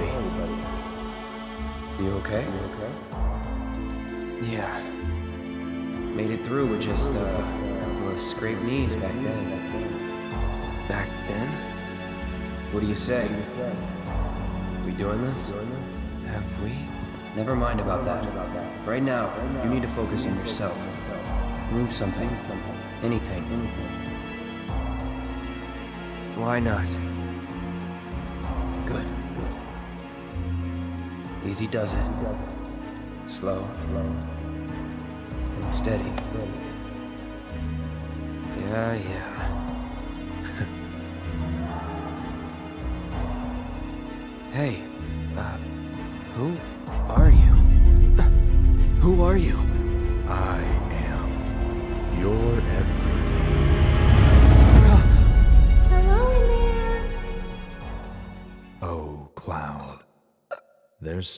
Hey, buddy. You okay? Yeah. Made it through with just uh, a couple of scraped knees back then. Back then? What do you say? We doing this? Have we? Never mind about that. Right now, you need to focus on yourself. Move something. Anything. Why not? Easy does it. Slow. And steady. Yeah, yeah. hey,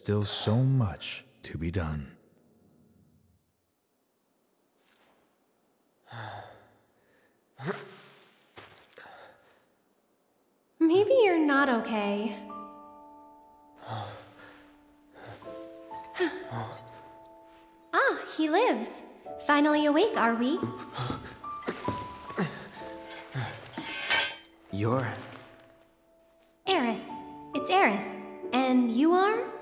still so much to be done. Maybe you're not okay. ah, he lives. Finally awake, are we? You're. Aerith. It's Aerith. And you are?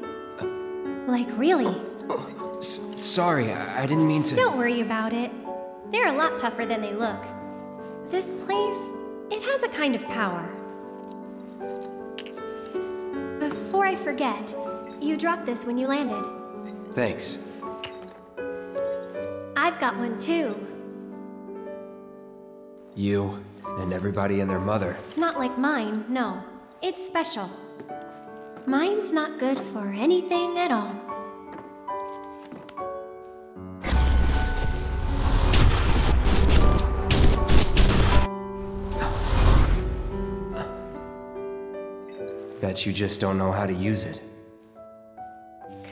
Like, really. S- sorry, I-, I didn't mean to. Don't worry about it. They're a lot tougher than they look. This place, it has a kind of power. Before I forget, you dropped this when you landed. Thanks. I've got one too. You and everybody and their mother. Not like mine, no. It's special. Mine's not good for anything at all. Bet you just don't know how to use it.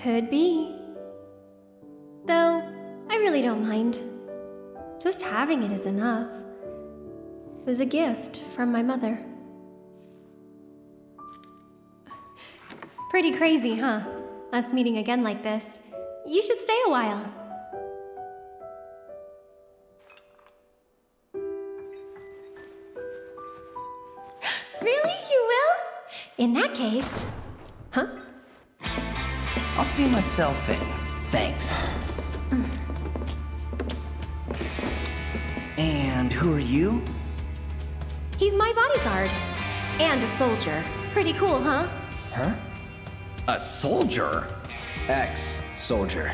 Could be. Though, I really don't mind. Just having it is enough. It was a gift from my mother. Pretty crazy, huh? Us meeting again like this. You should stay a while. really? You will? In that case. Huh? I'll see myself in. Thanks. And who are you? He's my bodyguard. And a soldier. Pretty cool, huh? Huh? A soldier? Ex soldier.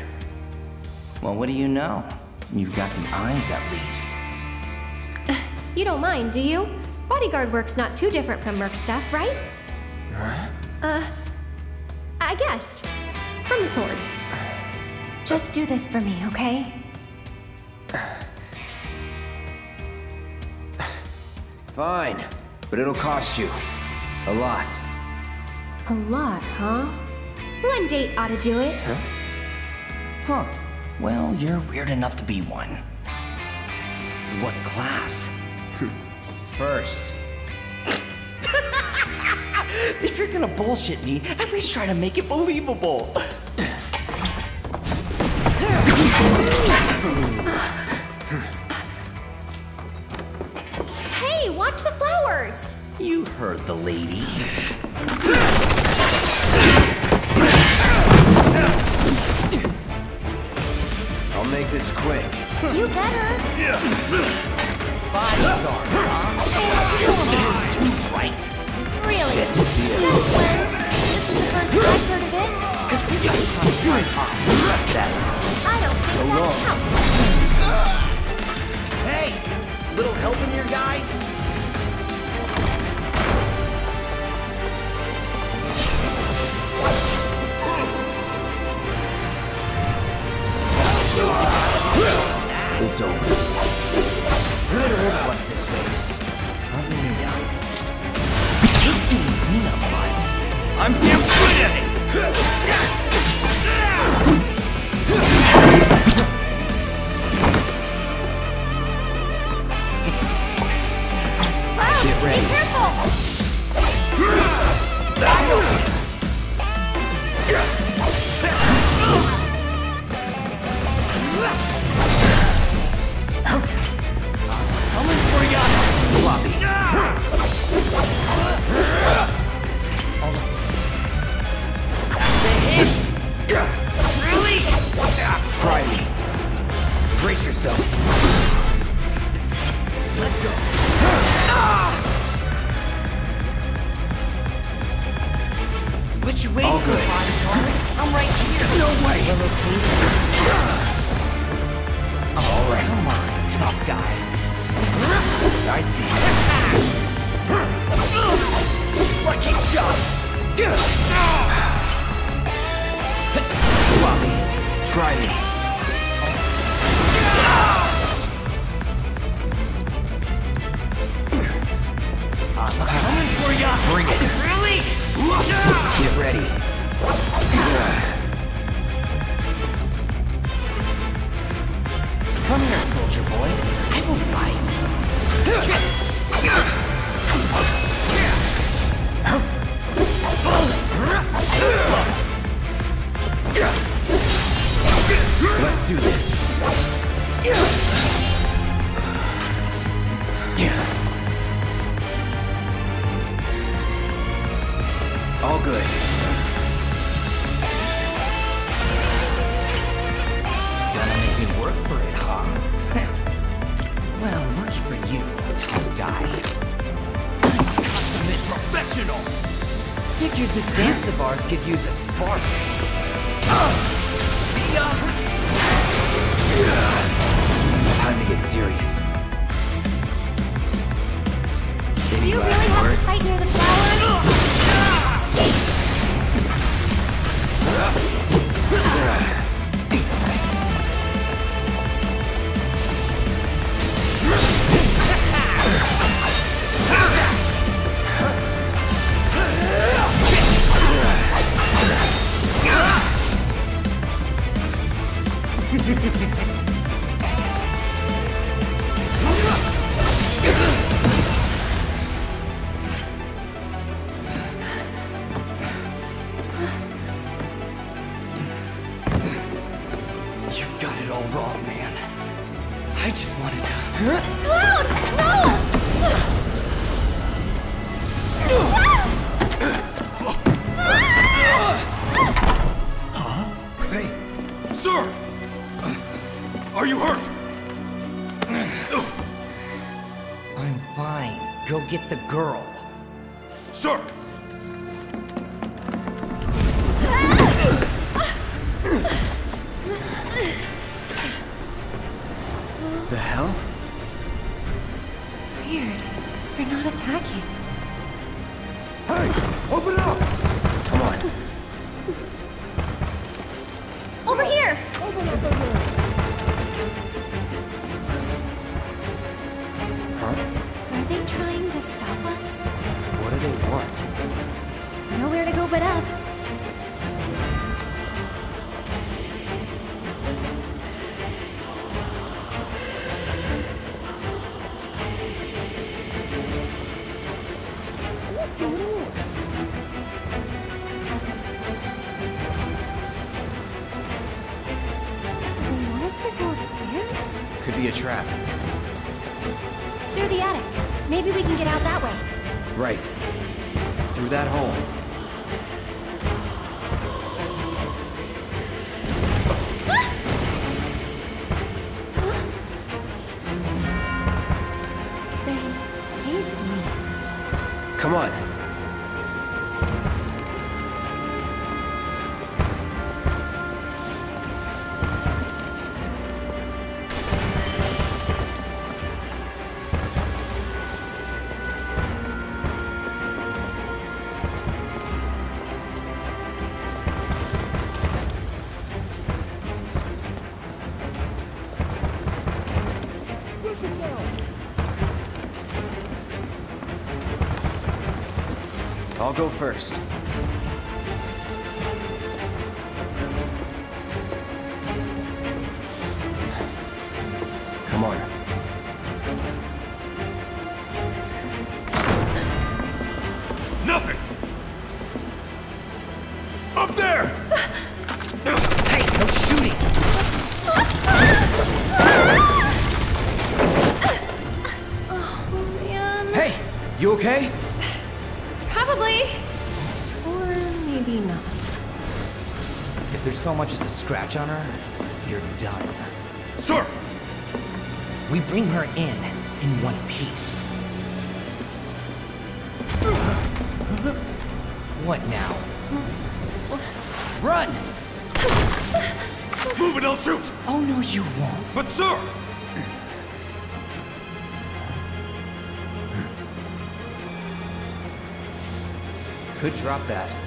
Well, what do you know? You've got the eyes at least. You don't mind, do you? Bodyguard work's not too different from merc stuff, right? Huh? Uh, I guessed. From the sword. Just do this for me, okay? Fine, but it'll cost you. A lot. A lot, huh? One date ought to do it. Huh. Huh. Well, you're weird enough to be one. What class? First. If you're gonna bullshit me, at least try to make it believable. Hey, watch the flowers! You heard the lady. I'll make this quick. You better. Bodyguard, huh? There's two right. Really? When? This is the first I've heard of it. Cause it just costs my process. I don't think that long. counts. Hey, little help in here, guys? It's over. Good old what's his face. Hardly knew ya. Hate doing cleanup, but I'm damn good at it. Get ready. Careful! Yourself. Let go. What you waiting for? I'm right here. No way. All right. Come on, tough guy. I see. Lucky shot. Floppy. Try me. Coming for ya. Bring it. Really? Get ready. Come here, soldier boy. I will bite. Let's do this. Good. Gonna make me work for it, huh? well, lucky for you, a tough guy. I'm consummate professional. Figured this dance of ours could use a spark. Ya. Time to get serious. Do you really have to fight near the flowers? Go first. Scratch on her, you're done. Sir! We bring her in, in one piece. What now? Run! Move it, I'll shoot! Oh no, you won't. But sir! Could drop that.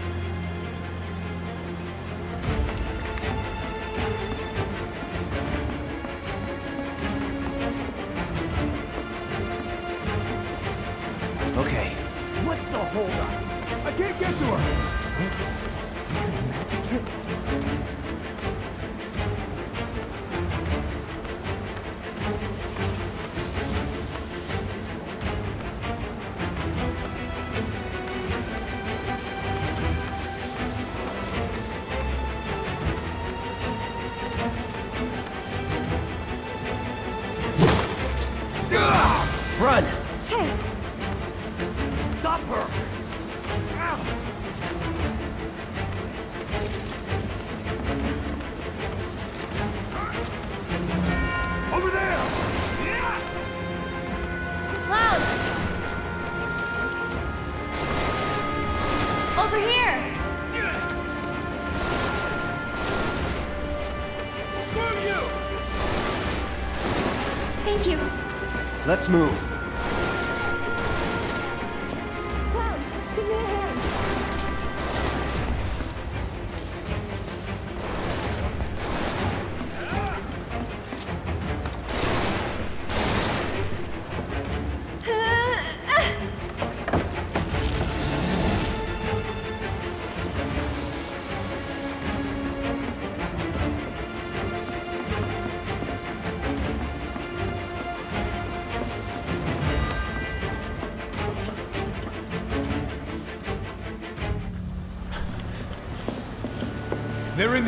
Let's move.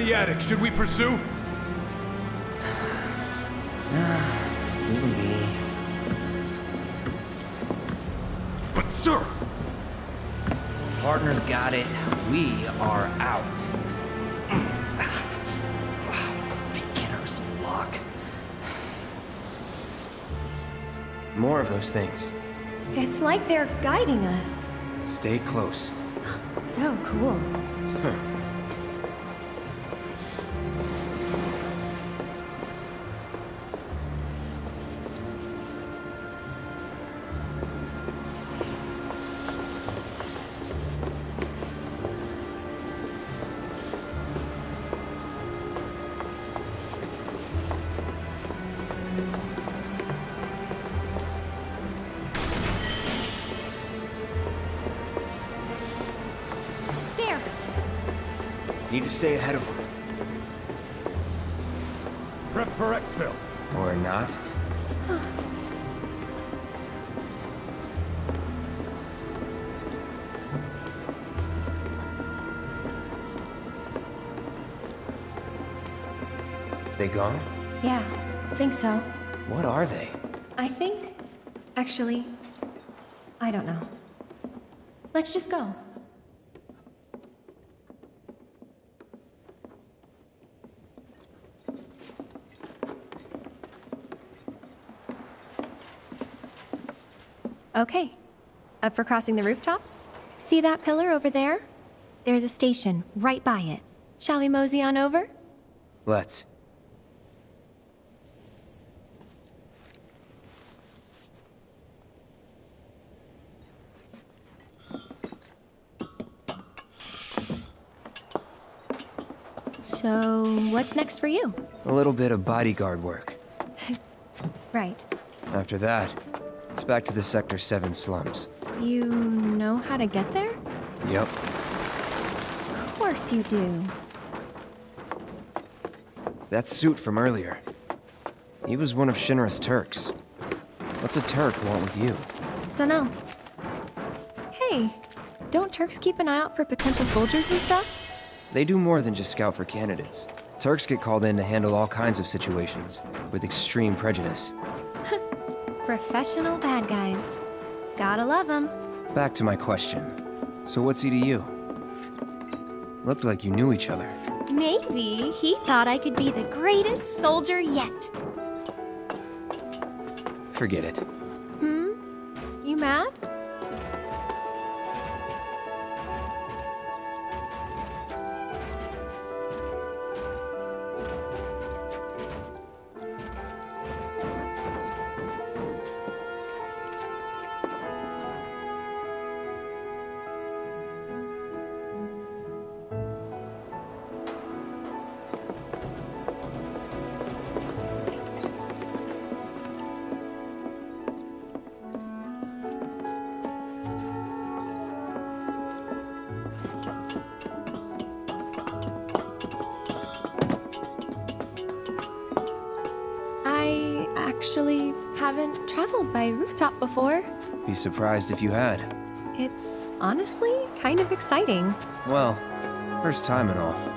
The attic. Should we pursue? Leave him be. But sir! Partners got it. We are out. Beginner's luck. More of those things. It's like they're guiding us. Stay close. So cool. Need to stay ahead of them. Prep for exfil. Or not. They gone? Yeah, think so. What are they? I think. Actually, I don't know. Let's just go. Okay. Up for crossing the rooftops? See that pillar over there? There's a station right by it. Shall we mosey on over? Let's. So, what's next for you? A little bit of bodyguard work. Right. After that, it's back to the Sector 7 slums. You know how to get there? Yep. Of course you do. That suit from earlier. He was one of Shinra's Turks. What's a Turk want with you? Dunno. Hey, don't Turks keep an eye out for potential soldiers and stuff? They do more than just scout for candidates. Turks get called in to handle all kinds of situations, with extreme prejudice. Professional bad guys. Gotta love them. Back to my question. So what's he to you? Looked like you knew each other. Maybe he thought I could be the greatest soldier yet. Forget it. Surprised if you had. It's honestly kind of exciting. Well, first time and all.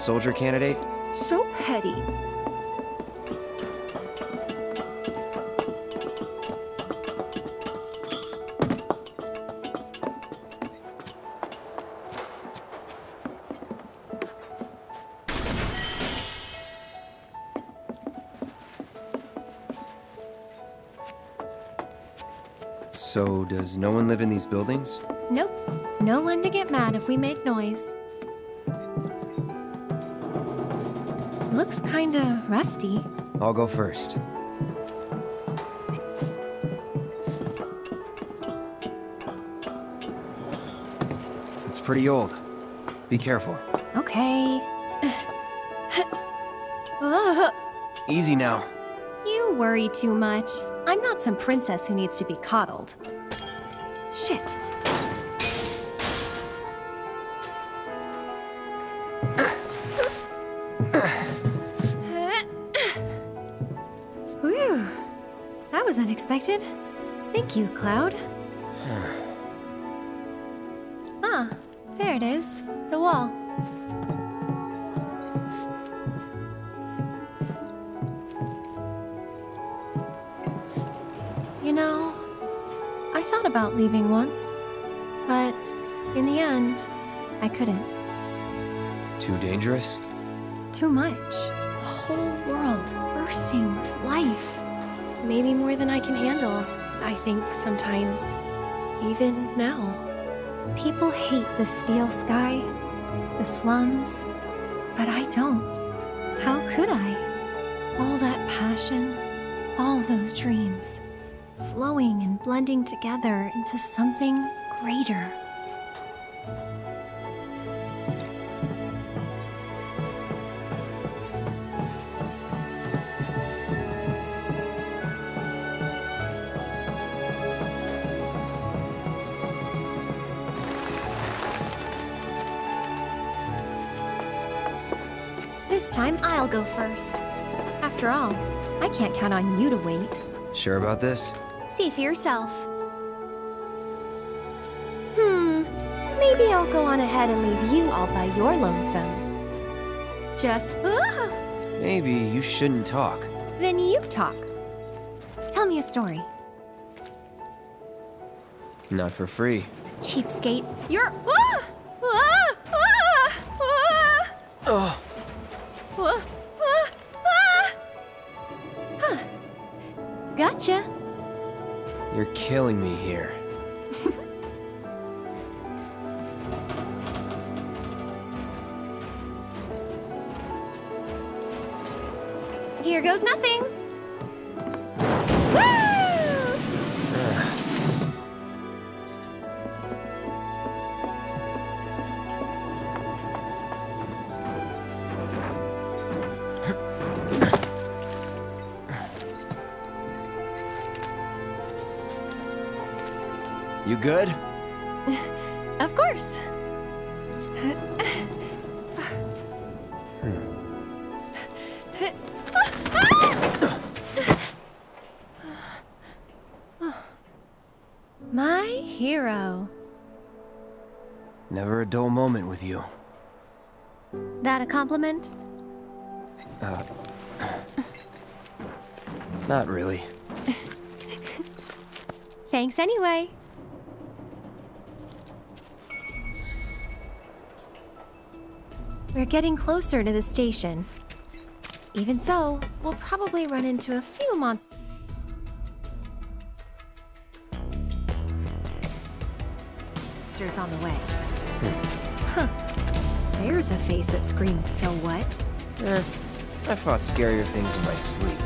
Soldier candidate? So petty. So, does no one live in these buildings? Nope. No one to get mad if we make noise. Looks kinda rusty. I'll go first. It's pretty old. Be careful. Okay. Easy now. you worry too much. I'm not some princess who needs to be coddled. Shit. Unexpected. Thank you, Cloud. ah, there it is. The wall. You know, I thought about leaving once, but in the end, I couldn't. Too dangerous? Too much. A whole world bursting with life. Maybe more than I can handle, I think sometimes. Even now. People hate the steel sky, the slums, but I don't. How could I? All that passion, all those dreams, flowing and blending together into something greater. This time I'll go first. After all, I can't count on you to wait. Sure about this? See for yourself. Hmm, maybe I'll go on ahead and leave you all by your lonesome. Just, ah, Maybe you shouldn't talk. then you talk. Tell me a story. Not for free. Cheapskate. You're. Ah! Ah! Ah! Ah! Ah! Compliment? Uh, not really. Thanks anyway. We're getting closer to the station. Even so, we'll probably run into a few monsters on the way. A face that screams, so what? Eh, I fought scarier things in my sleep.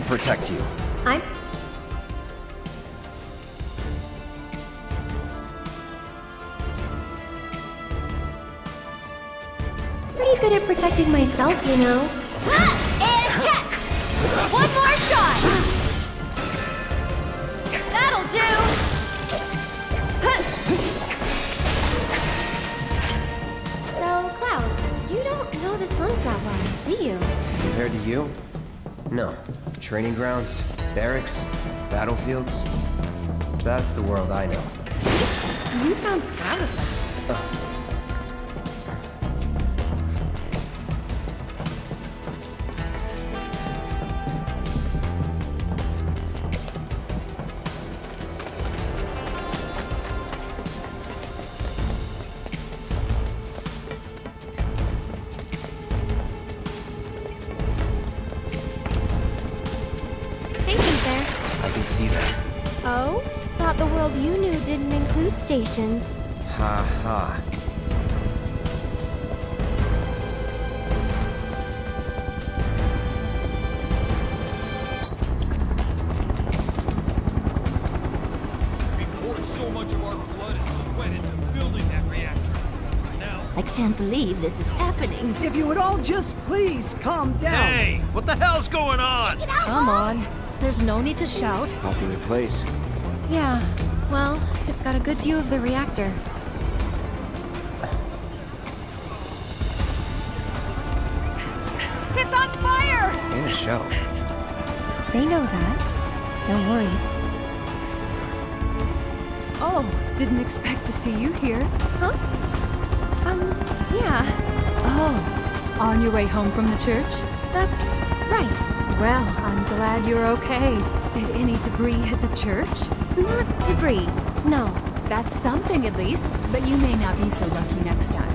I'll protect you. I'm. Pretty good at protecting myself, you know. And catch! One more shot! That'll do! So, Cloud, you don't know the slums that well, do you? Compared to you? No. Training grounds, barracks, battlefields. That's the world I know. You sound proud of that. Believe this is happening. If you would all just please calm down. hey, what the hell's going on? Out, Come on. There's no need to shout. Popular place. Yeah, well, it's got a good view of the reactor. It's on fire! In a show. They know that. Don't worry. Oh, didn't expect to see you here. Huh? On your way home from the church? that's right. Well, I'm glad you're okay. Did any debris hit the church? Not debris. No. That's something at least, but you may not be so lucky next time.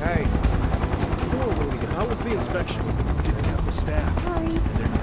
Hey. Poor Loonigan, how was the inspection? Didn't have the staff. Sorry.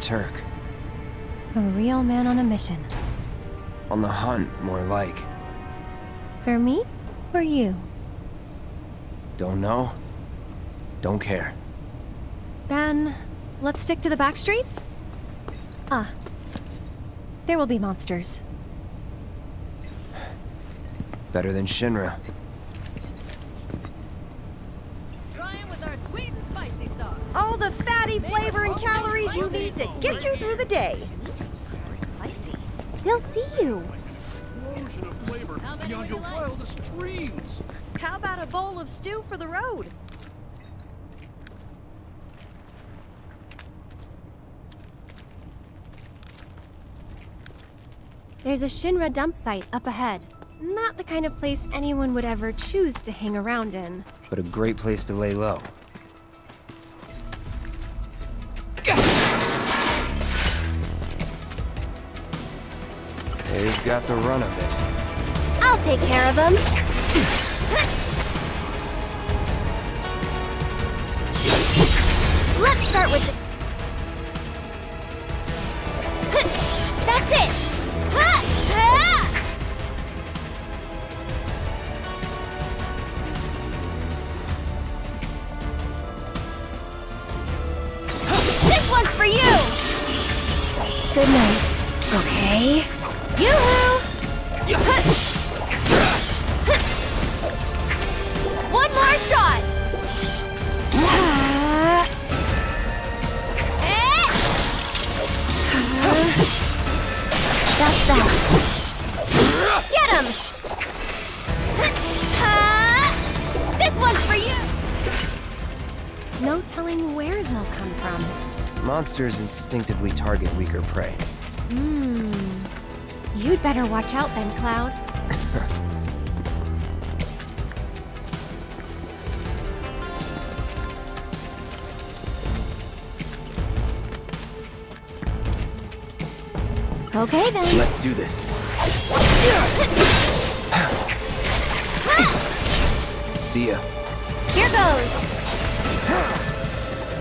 Turk. A real man on a mission. On the hunt, more like. For me? For you? Don't know? Don't care. Then, let's stick to the back streets? Ah. There will be monsters. Better than Shinra. Stew for the road? There's a Shinra dump site up ahead. Not the kind of place anyone would ever choose to hang around in. But a great place to lay low. They've got the run of it. I'll I'll take care of him. Monsters instinctively target weaker prey. Hmm. You'd better watch out then, Cloud. Okay then. Let's do this. See ya. Here goes.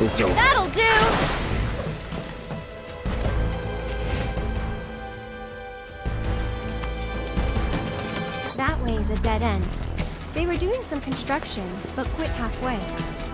It's over. That'll do. Dead end. They were doing some construction, but quit halfway.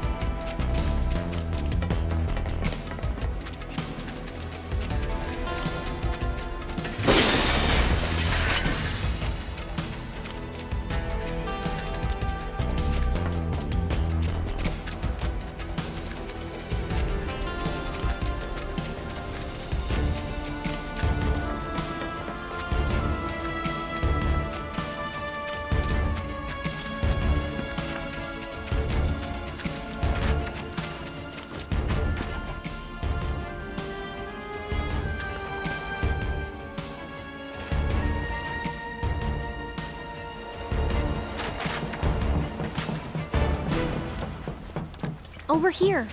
Here.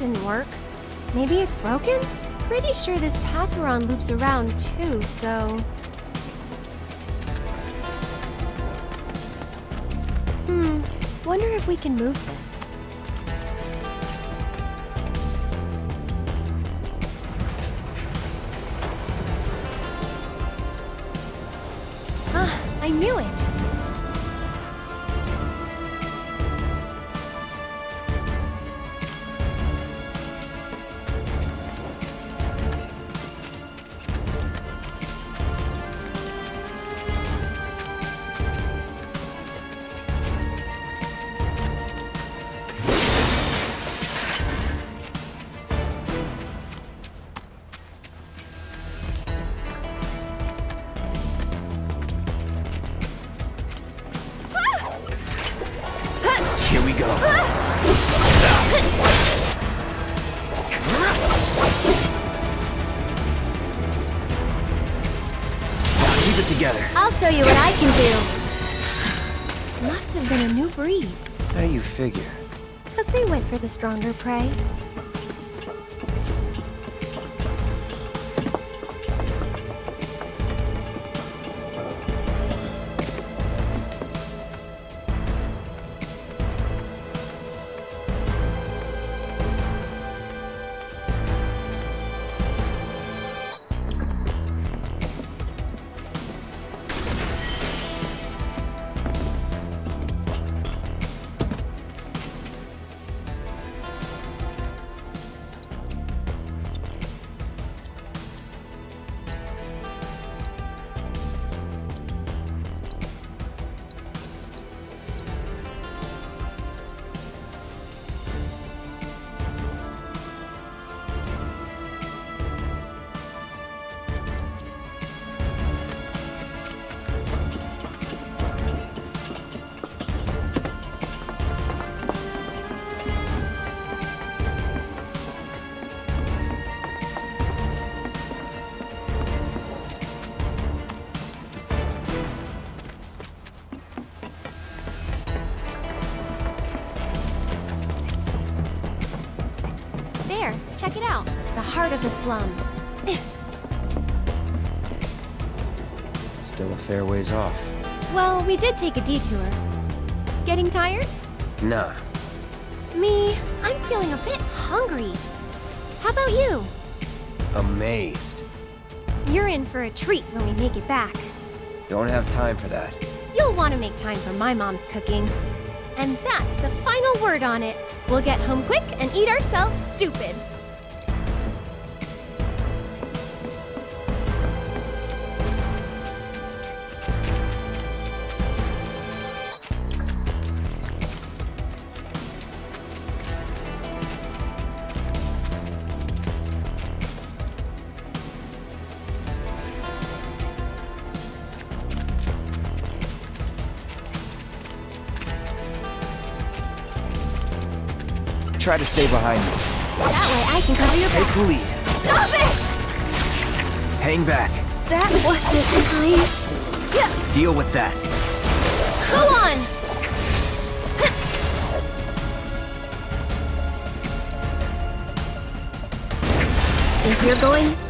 Didn't work. Maybe it's broken? Pretty sure this path we're on loops around too, so... Hmm, wonder if we can move this. Stronger prey. Heart of the slums. Still a fair ways off. Well, we did take a detour. Getting tired? Nah, Me, I'm feeling a bit hungry. How about you? amazed. You're in for a treat when we make it back. Don't have time for that. You'll want to make time for my mom's cooking. And that's the final word on it. We'll get home quick and eat ourselves stupid. To stay behind me. That way I can cover your Take back. the lead. Stop it! Hang back. That wasn't nice. Yeah, Deal with that. go on! Think you're going?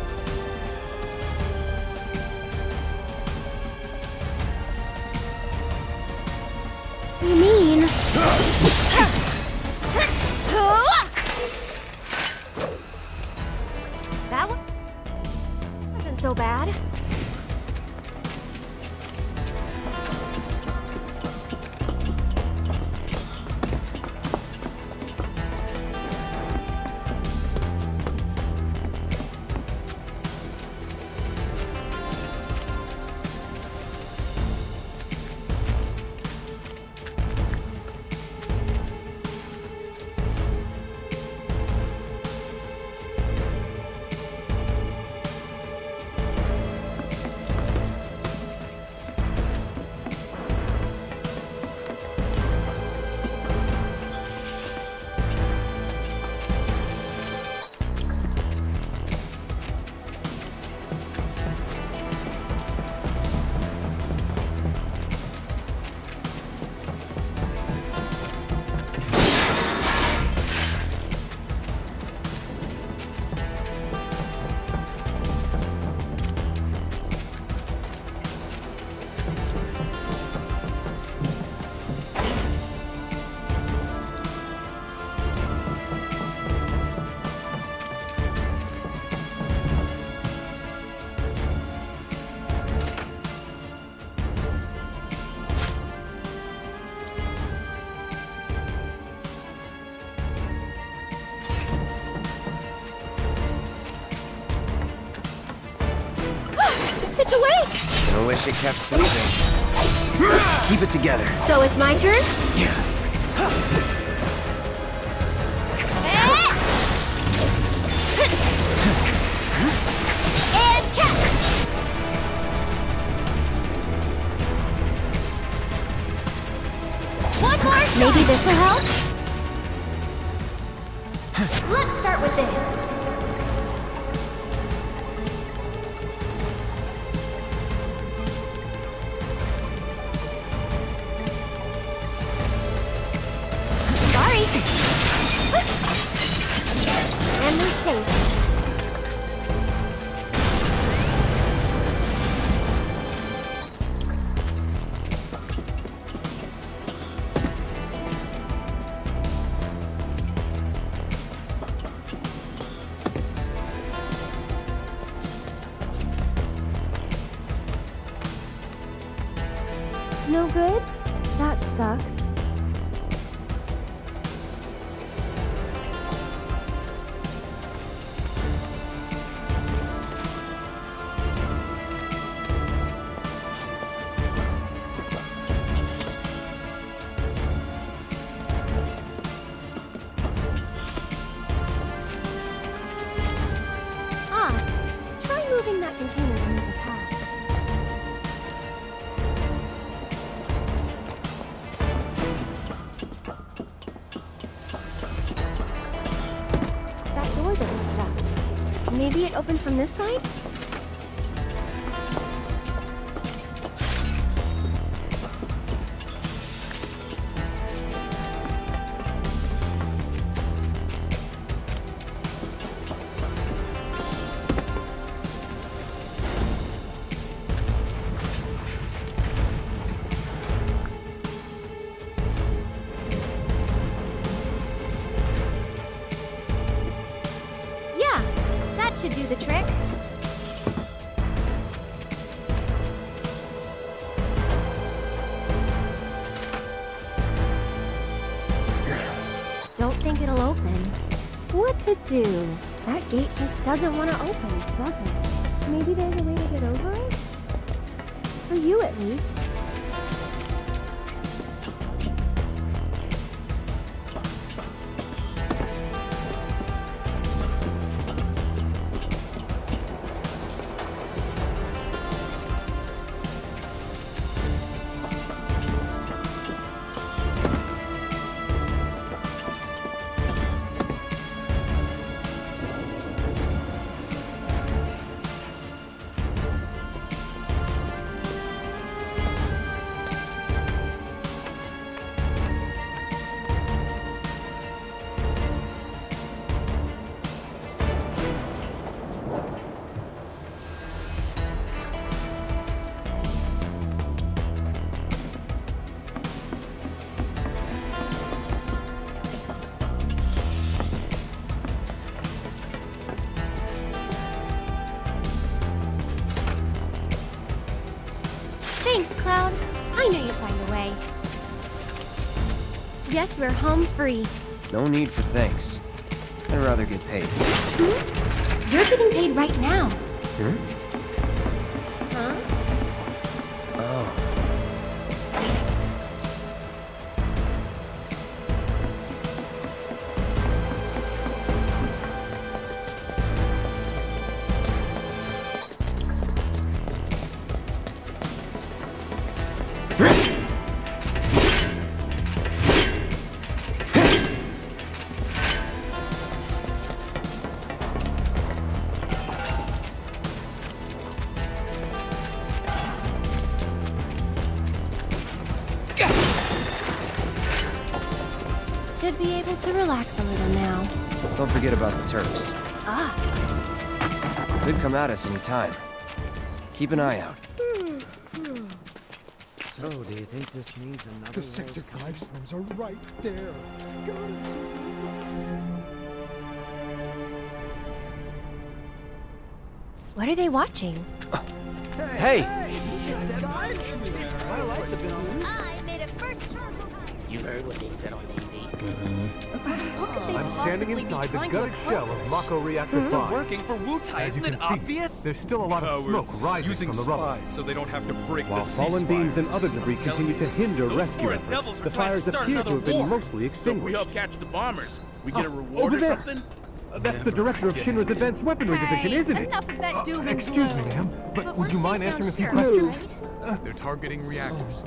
It kept sleeping. Keep it together. So it's my turn? From this side? To do? That gate just doesn't want to open, does it? Maybe there's a way to get over it? For you, at least. We're home free. No need for thanks. I'd rather get paid. Hmm? You're getting paid right now. Hmm? At us any time. Keep an eye out. So, do you think this means another The Sector 5 slims are right there. what are they watching? Hey! I I'm standing inside the gutted shell of Mako Reactor 5. Working for Wutai, As isn't it can see, obvious? There's still a lot of Cowards, smoke rising using from the rubble. spies so they don't have to break While the fallen ceasefire. beams and other debris I'm continue to hinder rescue foreign efforts, devils are the to fires start appear to another have been war. mostly So if we help catch the bombers, we get a Oh, reward or something? Uh, That's the director of Shinra's Advanced Weaponry Division, isn't it? Enough of that doom and Excuse me, gloom. ma'am, but, But would you mind answering a few here, questions? right? They're targeting reactors.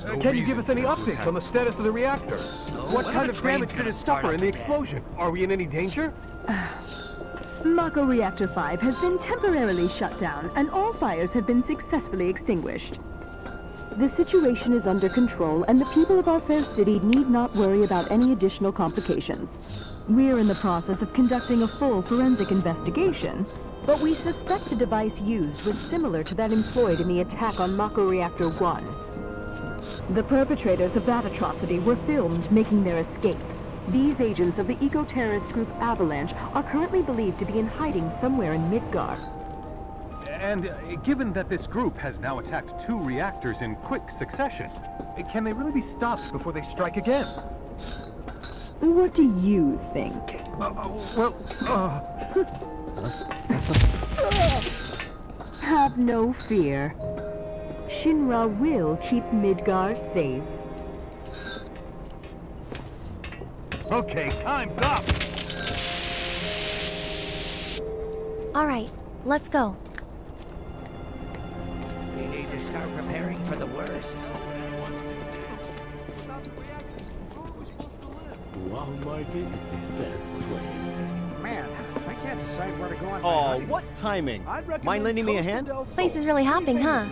There's Uh, no Can you give us any updates on the status of the reactor? what when kind of damage did gonna it start suffer in the again? explosion? Are we in any danger? Mako Reactor 5 has been temporarily shut down, and all fires have been successfully extinguished. The situation is under control, and the people of our fair city need not worry about any additional complications. We're in the process of conducting a full forensic investigation, but we suspect the device used was similar to that employed in the attack on Mako Reactor 1. The perpetrators of that atrocity were filmed making their escape. These agents of the eco-terrorist group Avalanche are currently believed to be in hiding somewhere in Midgar. And uh, given that this group has now attacked two reactors in quick succession, uh, can they really be stopped before they strike again? What do you think? well, uh... Have no fear. Shinra will keep Midgar safe. Okay, time's up! All right, let's go. We need to start preparing for the worst. Walmart is the best place. Man, I can't decide where to go on my Oh, what timing? I'd recommend Mind lending me a hand? del Sol. Place is really hopping, huh?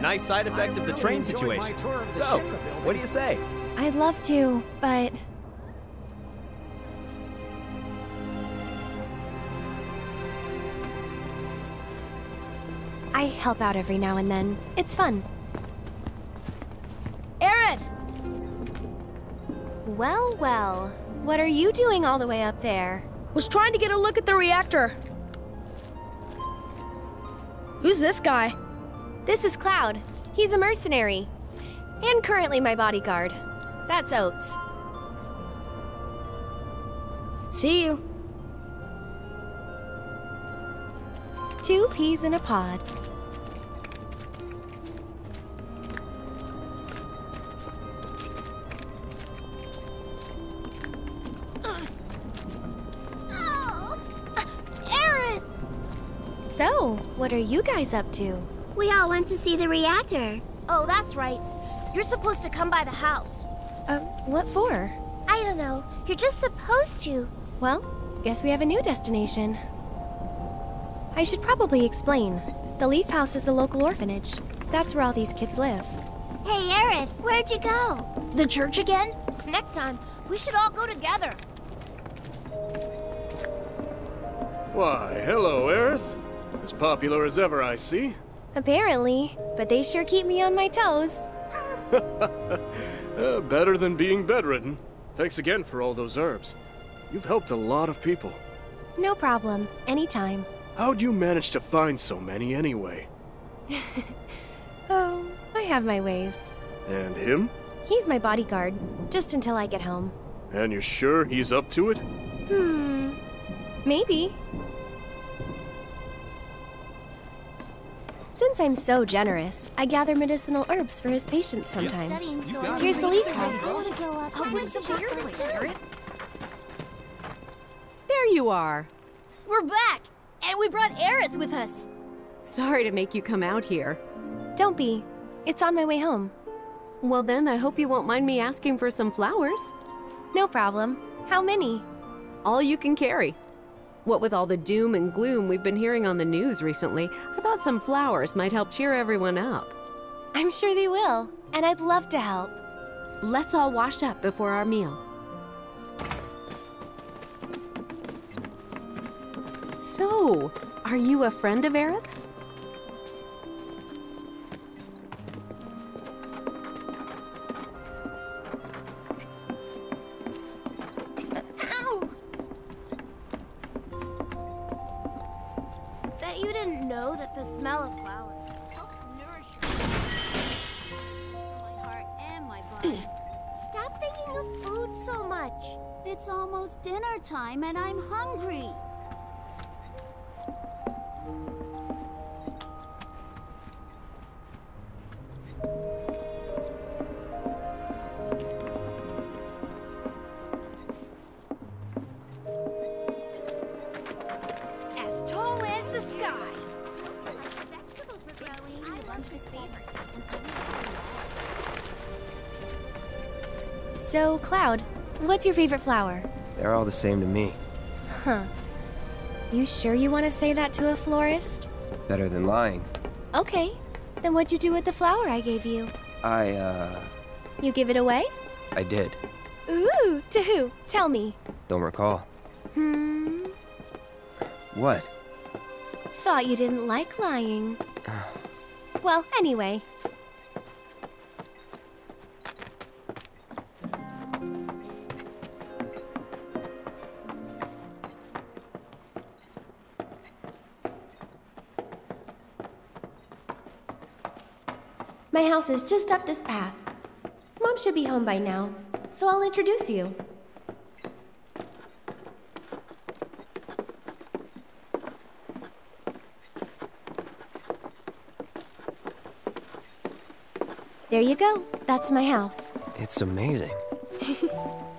Nice side effect I of the train situation. tour of the So, what do you say? I'd love to, but I help out every now and then. It's fun. Aerith! Well, well. What are you doing all the way up there? Was trying to get a look at the reactor. Who's this guy? This is Cloud. He's a mercenary. And currently my bodyguard. That's Oates. See you. Two peas in a pod. What are you guys up to? We all went to see the reactor. Oh, that's right. You're supposed to come by the house. Uh, what for? I don't know. You're just supposed to. Well, guess we have a new destination. I should probably explain. The Leaf House is the local orphanage. That's where all these kids live. Hey, Aerith, where'd you go? The church again? Next time, we should all go together. Why, hello, Aerith. As popular as ever, I see. Apparently, but they sure keep me on my toes. Uh, better than being bedridden. Thanks again for all those herbs. You've helped a lot of people. No problem. Anytime. How'd you manage to find so many anyway? Oh, I have my ways. And him? He's my bodyguard, just until I get home. And you're sure he's up to it? Hmm. Maybe. Since I'm so generous, I gather medicinal herbs for his patients sometimes. Studying so I Here's the leaf them. house. I wanna grow up I'll bring be some to just your place, this. There you are. We're back! And we brought Aerith with us! Sorry to make you come out here. Don't be. It's on my way home. Well, then, I hope you won't mind me asking for some flowers. No problem. How many? All you can carry. What with all the doom and gloom we've been hearing on the news recently, I thought some flowers might help cheer everyone up. I'm sure they will, and I'd love to help. Let's all wash up before our meal. So, are you a friend of Aerith's? Bet you didn't know that the smell of flowers helps nourish your my heart and my body. Stop thinking of food so much. It's almost dinner time and I'm hungry. So, Cloud, what's your favorite flower? They're all the same to me. Huh. You sure you want to say that to a florist? Better than lying. Okay. Then what'd you do with the flower I gave you? I, uh, You give it away? I did. Ooh, to who? Tell me. Don't recall. Hmm. What? Thought you didn't like lying. Well, anyway. My house is just up this path. Mom should be home by now, so I'll introduce you. There you go. That's my house. It's amazing.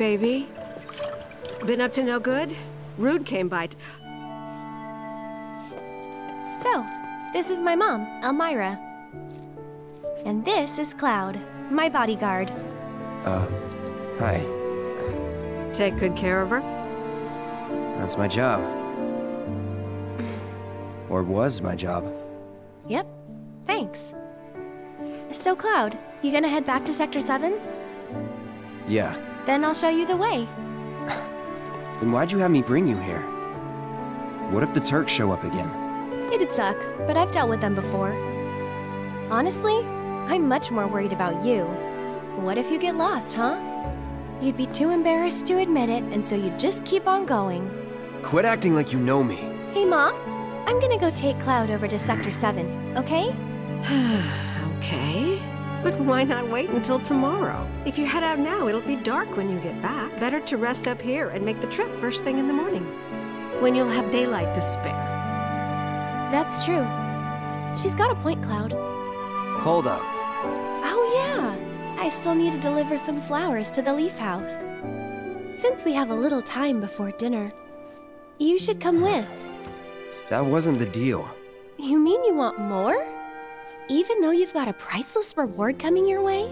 baby. Been up to no good? Rude came by. So, this is my mom, Elmyra. And this is Cloud, my bodyguard. Uh, hi. Take good care of her? That's my job. Or was my job. Yep. Thanks. So, Cloud, you gonna head back to Sector 7? Yeah. Then I'll show you the way. Then why'd you have me bring you here? What if the Turks show up again? It'd suck, but I've dealt with them before. Honestly, I'm much more worried about you. What if you get lost, huh? You'd be too embarrassed to admit it, and so you'd just keep on going. Quit acting like you know me. Hey, Mom, I'm gonna go take Cloud over to Sector 7, okay? okay. But why not wait until tomorrow? If you head out now, it'll be dark when you get back. Better to rest up here and make the trip first thing in the morning, when you'll have daylight to spare. That's true. She's got a point, Cloud. Hold up. Oh, yeah. I still need to deliver some flowers to the Leaf House. Since we have a little time before dinner, you should come with. That wasn't the deal. You mean you want more? Even though you've got a priceless reward coming your way?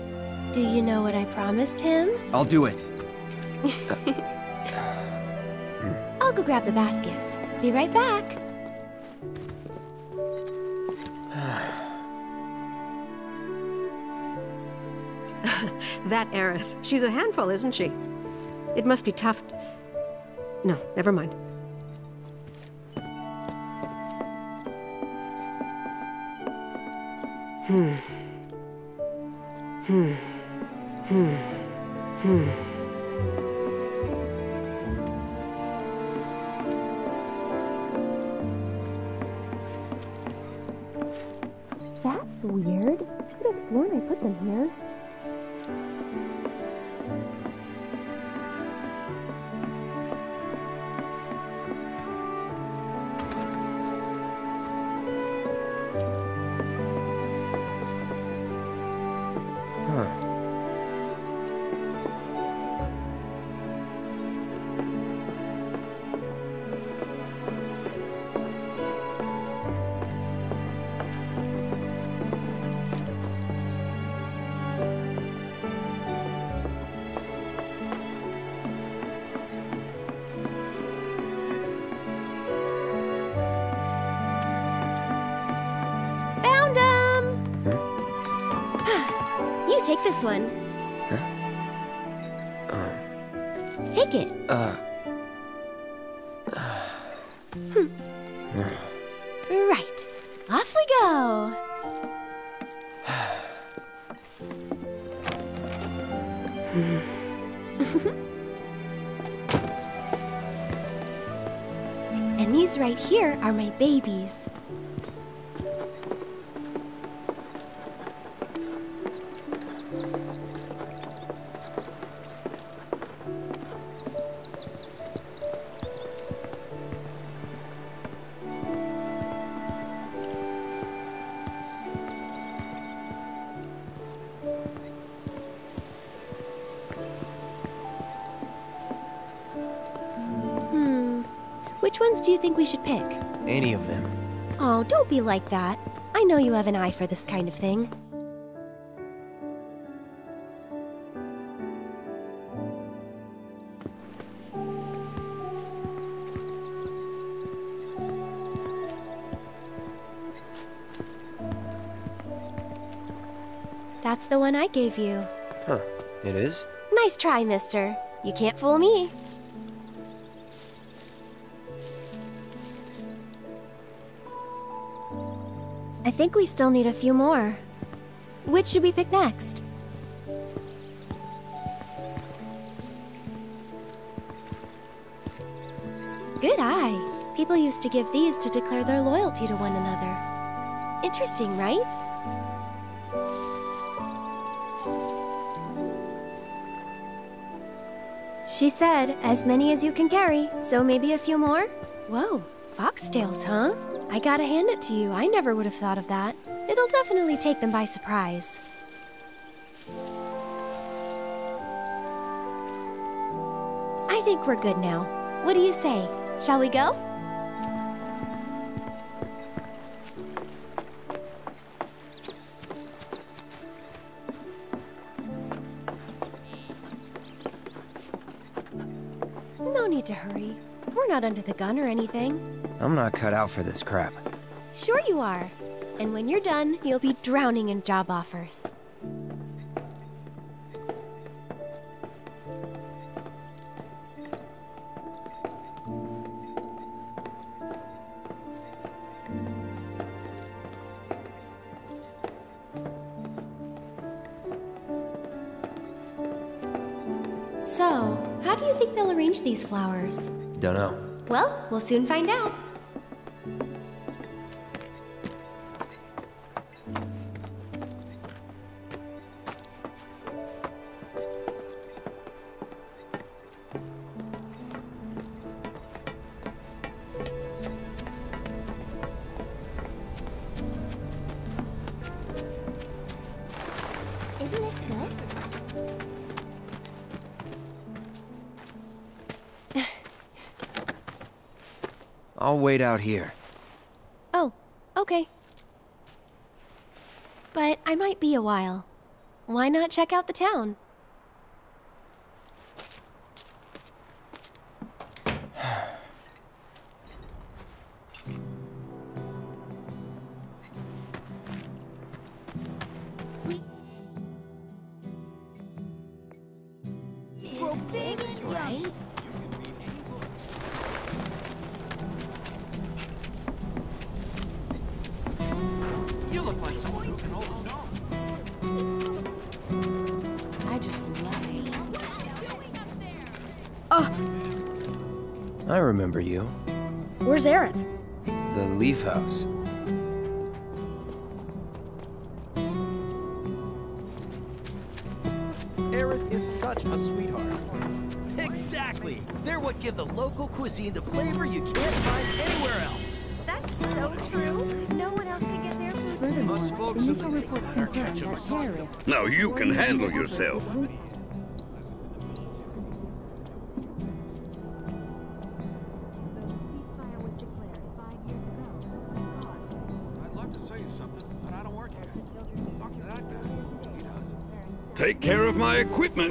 Do you know what I promised him? I'll do it. I'll go grab the baskets. Be right back. that Aerith. She's a handful, isn't she? It must be tough. No, never mind. Hmm. Hmm. Hmm. Hmm. That's weird. Could have sworn I put them here. Like that. I know you have an eye for this kind of thing. That's the one I gave you. Huh. It is? Nice try, mister. You can't fool me. Think we still need a few more. Which should we pick next? Good eye. People used to give these to declare their loyalty to one another. Interesting, right? She said, as many as you can carry, so maybe a few more? Whoa, foxtails, huh? I gotta hand it to you, I never would have thought of that. It'll definitely take them by surprise. I think we're good now. What do you say? Shall we go? with a gun or anything. I'm not cut out for this crap. Sure you are. And when you're done, you'll be drowning in job offers. So, how do you think they'll arrange these flowers? Dunno. Well, we'll soon find out. I'll wait out here. Oh, okay. But I might be a while. Why not check out the town? Remember you. Where's Aerith? The Leaf House. Aerith is such a sweetheart. Exactly. They're what give the local cuisine the flavor you can't find anywhere else. That's so true. No one else can get their food. Us folks in the Now you can handle yourself.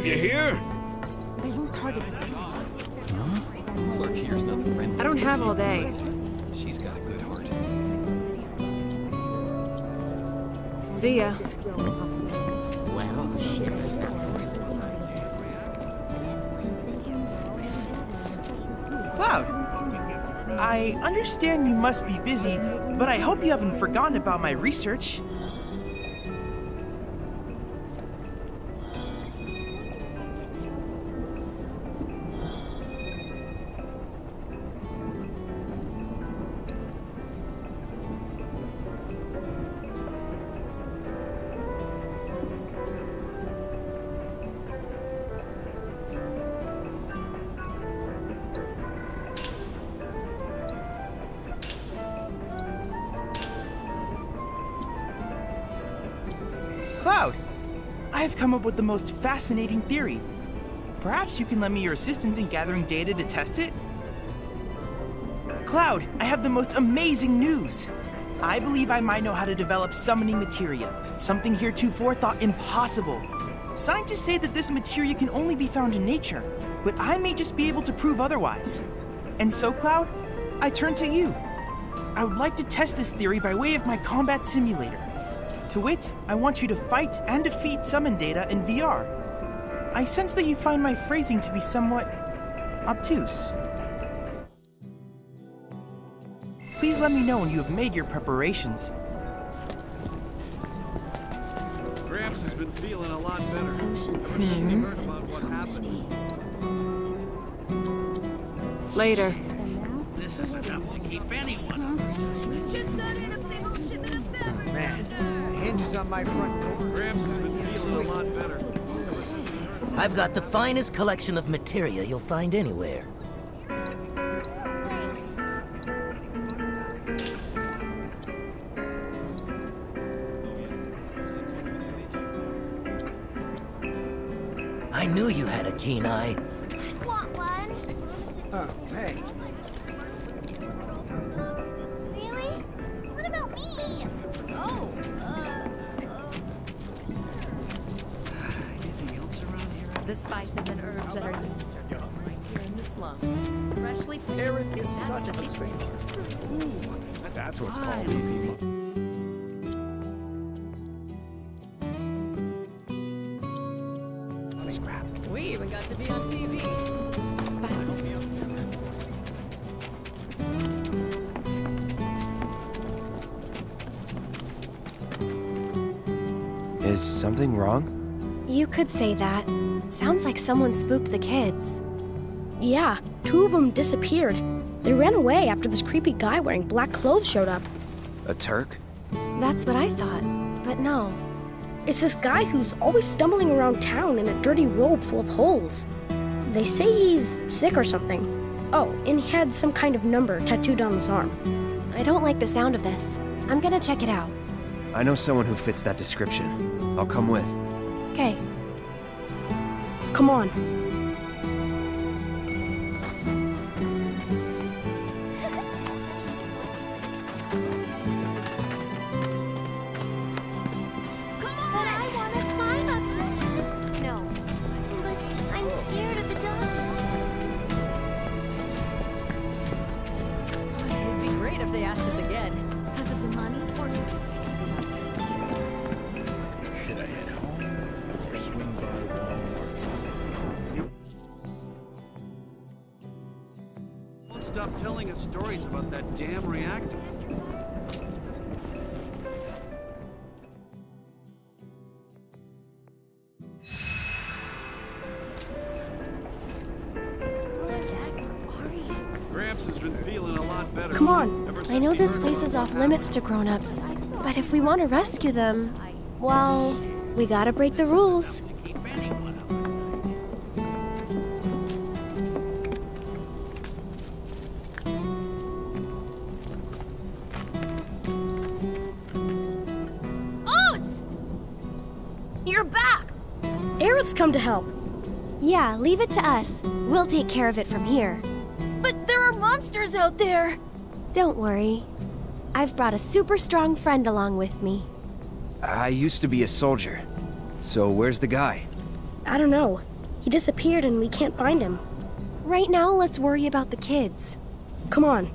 You hear? They won't target the slaves. Clerk here's nothing friendly. I don't have all day. She's got a good heart. See ya. Well, shit is Cloud, I understand you must be busy, but I hope you haven't forgotten about my research. With the most fascinating theory. Perhaps you can lend me your assistance in gathering data to test it? Cloud, I have the most amazing news! I believe I might know how to develop summoning materia, something heretofore thought impossible. Scientists say that this materia can only be found in nature, but I may just be able to prove otherwise. And so, Cloud, I turn to you. I would like to test this theory by way of my combat simulator. To wit, I want you to fight and defeat summon data in VR. I sense that you find my phrasing to be somewhat obtuse. Please let me know when you have made your preparations. Gramps has been feeling a lot better. Ever since he Hmm. heard about what happened. Later. This is enough to keep anyone. The on my front door. Gramps has been feeling a lot better. I've got the finest collection of materia you'll find anywhere. I knew you had a keen eye. Something wrong? You could say that. Sounds like someone spooked the kids. Yeah, two of them disappeared. They ran away after this creepy guy wearing black clothes showed up. A Turk? That's what I thought, but no. It's this guy who's always stumbling around town in a dirty robe full of holes. They say he's sick or something. Oh, and he had some kind of number tattooed on his arm. I don't like the sound of this. I'm gonna check it out. I know someone who fits that description. I'll come with. Okay. Come on. Off to grown-ups, but if we want to rescue them, well, we gotta break the rules. Oats! You're back! Aerith's come to help. Yeah, leave it to us. We'll take care of it from here. But there are monsters out there! Don't worry. I've brought a super strong friend along with me. I used to be a soldier. So where's the guy? I don't know. He disappeared and we can't find him. Right now, let's worry about the kids. Come on.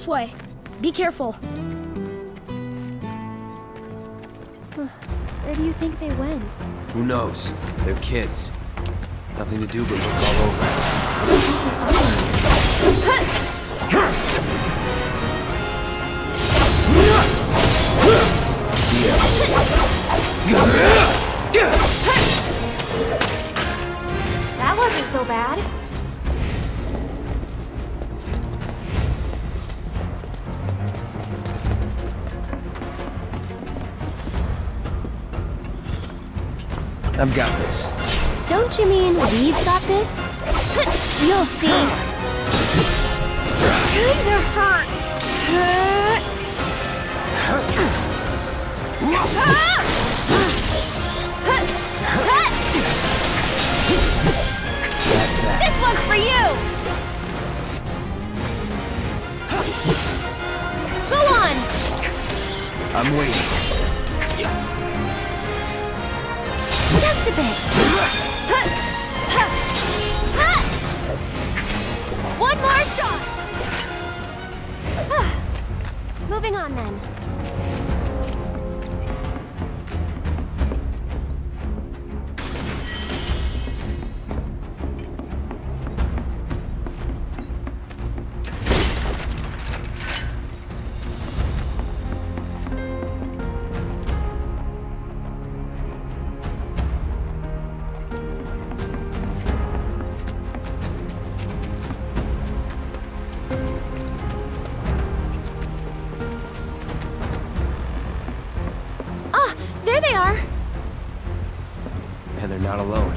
This way. Be careful. Where do you think they went? Who knows? They're kids. Nothing to do but look all over. That wasn't so bad. I've got this. Don't you mean we've got this? You'll see. Kinda hurt. This one's for you! Go on. I'm waiting. Moving on then. Not alone.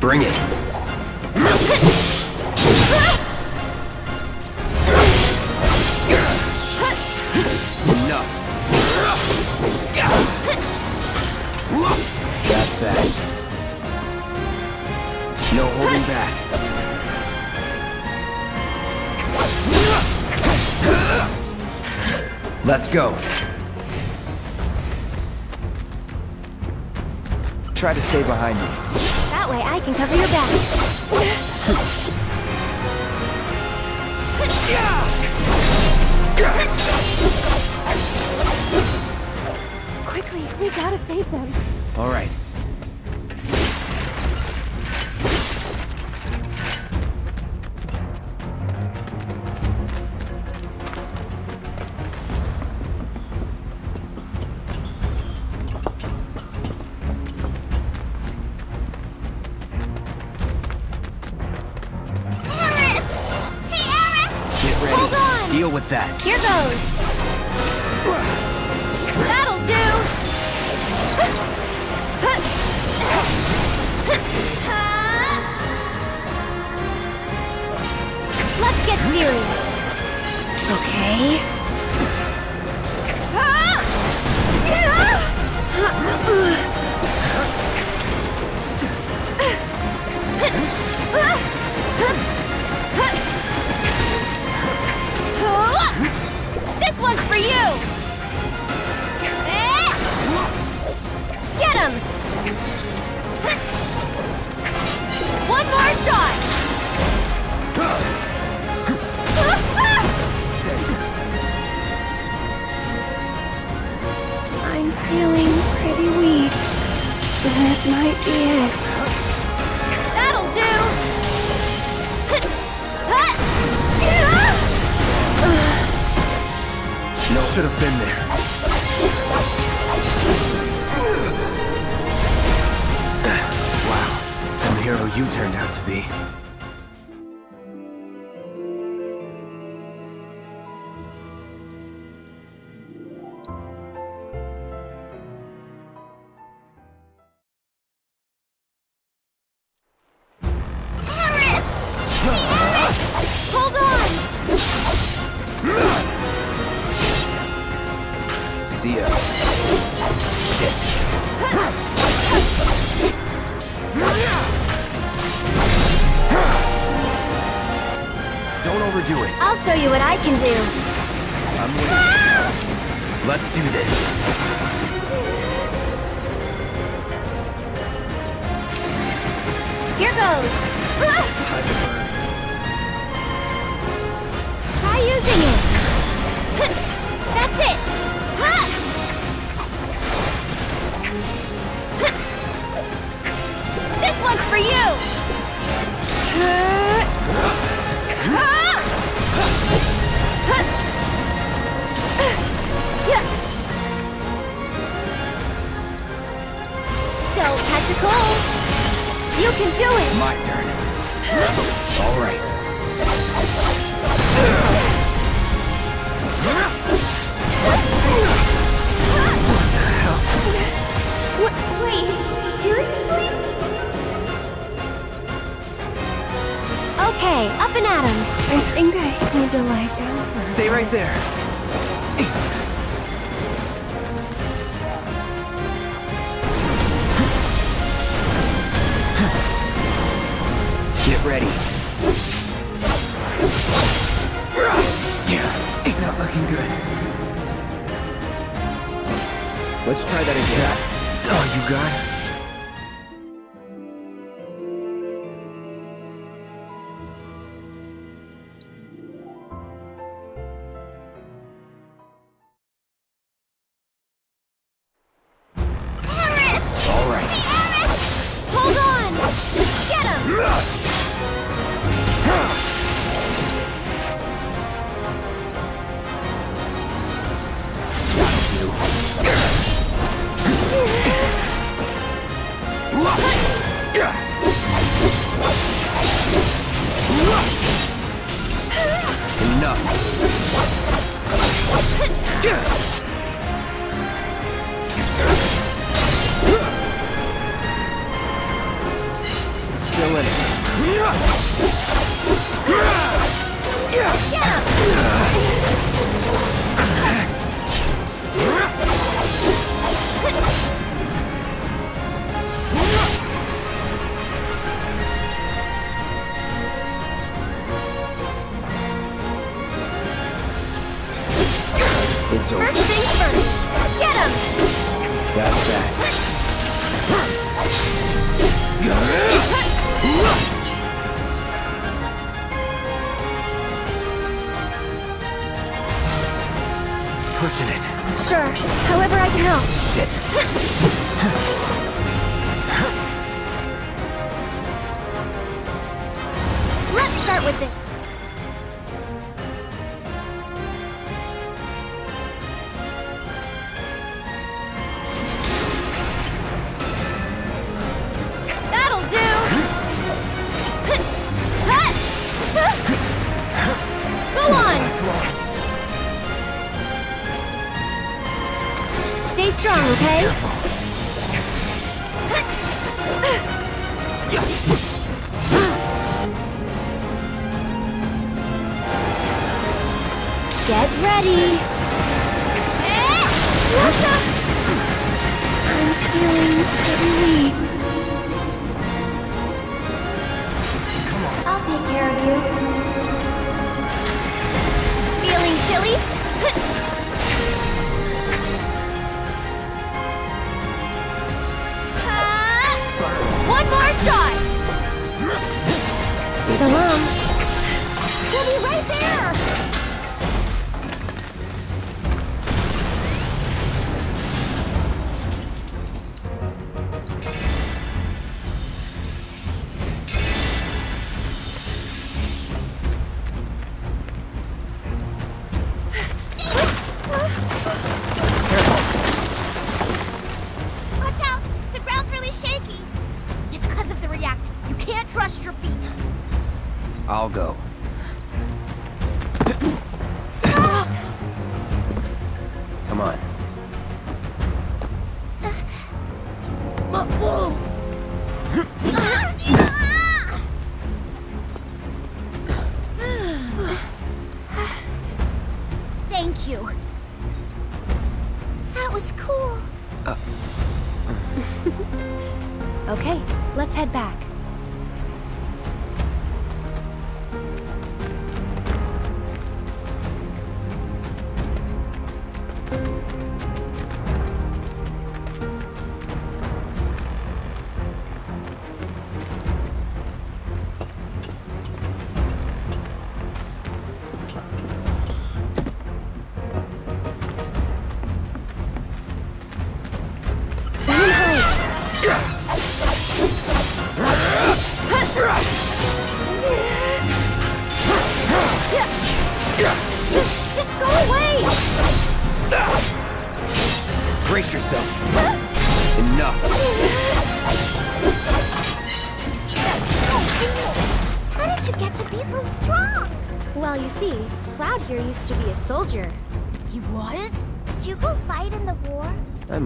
Bring it. Stay behind me. Can do. Let's do this.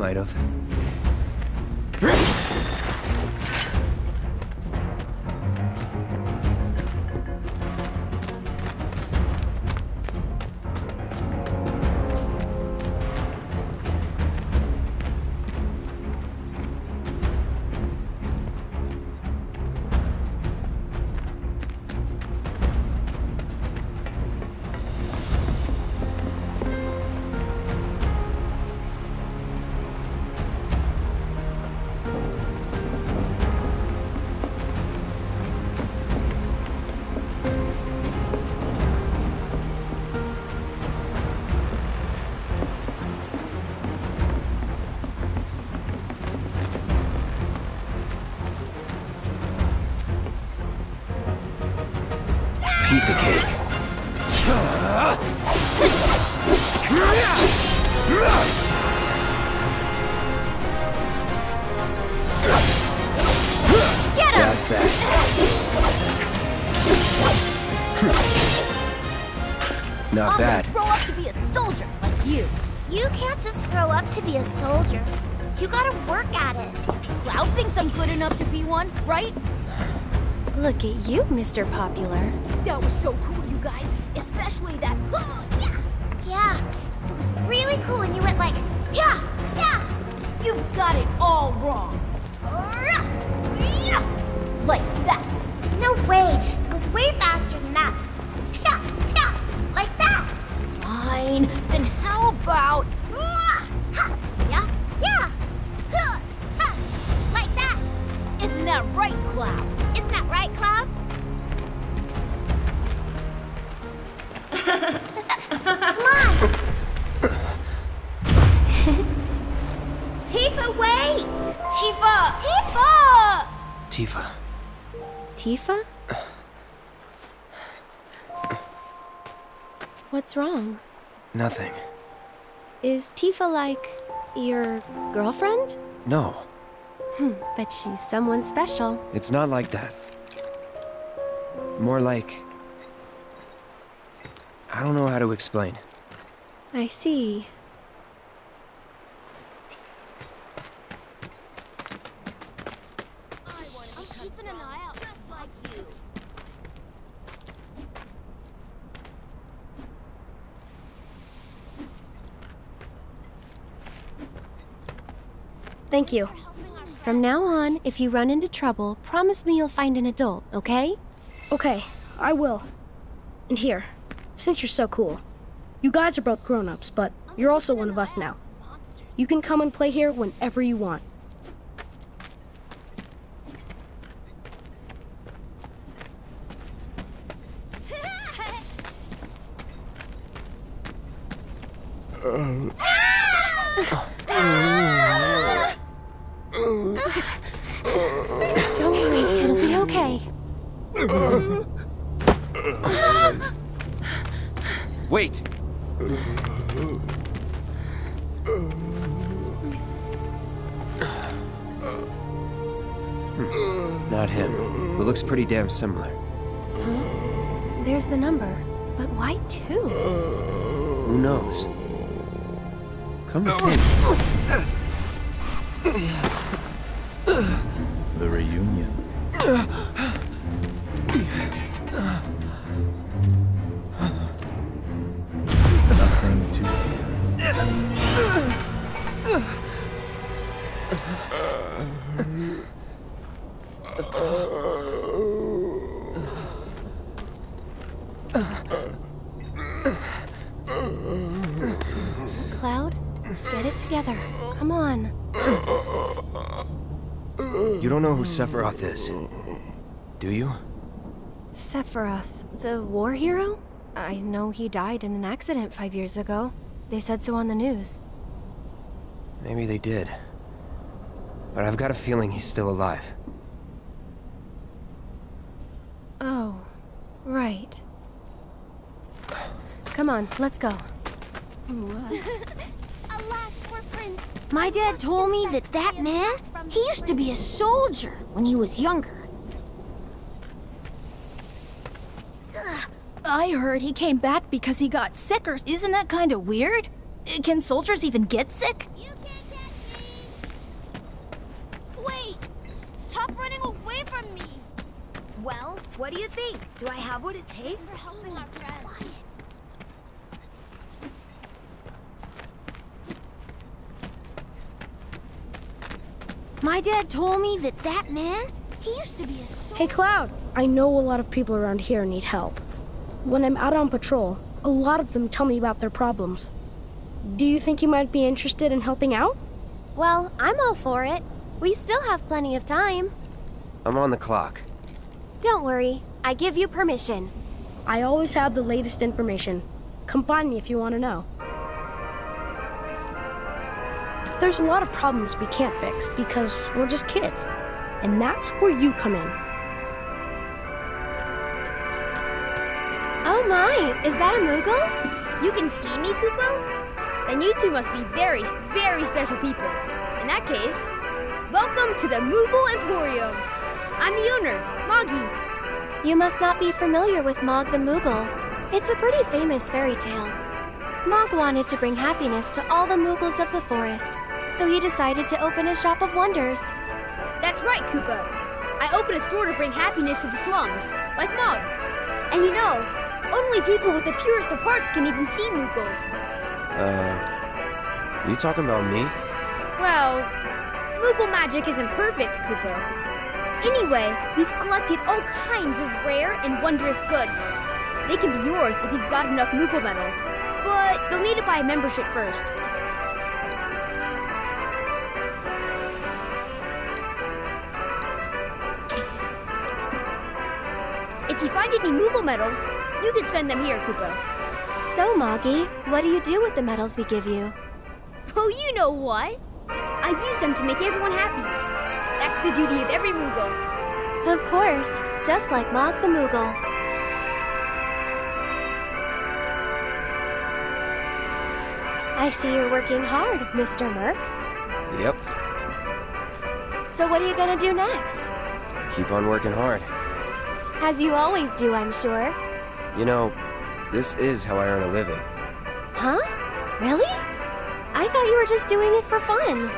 Might have. Not I'm bad. gonna grow up to be a soldier like you. You can't just grow up to be a soldier. You gotta work at it. Cloud thinks I'm good enough to be one, right? Look at you, Mr. Popular. That was so cool, you guys. Especially that. Oh, yeah. Yeah, it was really cool when you went like, yeah, yeah. You've got it all wrong. Like that. No way way faster than that. Like that. Fine. Then how about... Yeah? Yeah. Like that. Isn't that right, Cloud? Isn't that right, Cloud? Come on. Tifa, wait! Tifa! Tifa! Tifa. Tifa? What's wrong? Nothing. Is Tifa like your girlfriend? No, Hmm, but she's someone special. it's not like that. More like. I don't know how to explain. I see. I'm keeping an eye out just like you. Thank you. From now on, if you run into trouble, promise me you'll find an adult, okay? Okay, I will. And here, since you're so cool, you guys are both grown ups, but you're also one of us now. You can come and play here whenever you want. Don't worry, it'll be okay. Wait! Hmm, Not him. It looks pretty damn similar. There's the number. But why two? Who knows? Come to think. The reunion. Nothing to fear. Cloud, get it together. Come on. You don't know who Sephiroth is, do you? Sephiroth, the war hero? I know he died in an accident five years ago. They said so on the news. Maybe they did. But I've got a feeling he's still alive. Oh, right. Come on, let's go. Alas, poor prince. My dad told me that that man, he used to be a soldier when he was younger. I heard he came back because he got sick, or isn't that kind of weird? Uh, can soldiers even get sick? Wait! Stop running away from me! Well, what do you think? Do I have what it takes? for helping our friends. My dad told me that that man, he used to be a soldier. Hey, Cloud, I know a lot of people around here need help. When I'm out on patrol, a lot of them tell me about their problems. Do you think you might be interested in helping out? Well, I'm all for it. We still have plenty of time. I'm on the clock. Don't worry, I give you permission. I always have the latest information. Come find me if you want to know. There's a lot of problems we can't fix because we're just kids. And that's where you come in. Oh my, is that a Moogle? You can see me, Kupo? Then you two must be very, very special people. In that case, welcome to the Moogle Emporium. I'm the owner, Moggy. You must not be familiar with Mog the Moogle. It's a pretty famous fairy tale. Mog wanted to bring happiness to all the Moogles of the forest, so he decided to open a shop of wonders. That's right, Kupo. I opened a store to bring happiness to the slums, like Mog. And you know, only people with the purest of hearts can even see Moogles. Uh. are You talking about me? Well, Moogle magic isn't perfect, Kupo. Anyway, we've collected all kinds of rare and wondrous goods. They can be yours if you've got enough Moogle medals, but you'll need to buy a membership first. If you Moogle medals, you can spend them here, Kupo. So, Moggy, what do you do with the medals we give you? Oh, you know what? I use them to make everyone happy. That's the duty of every Moogle. Of course, just like Mog the Moogle. I see you're working hard, Mr. Merc. Yep, So what are you gonna do next? keep on working hard. As you always do, I'm sure. You know, this is how I earn a living. Huh? Really? I thought you were just doing it for fun.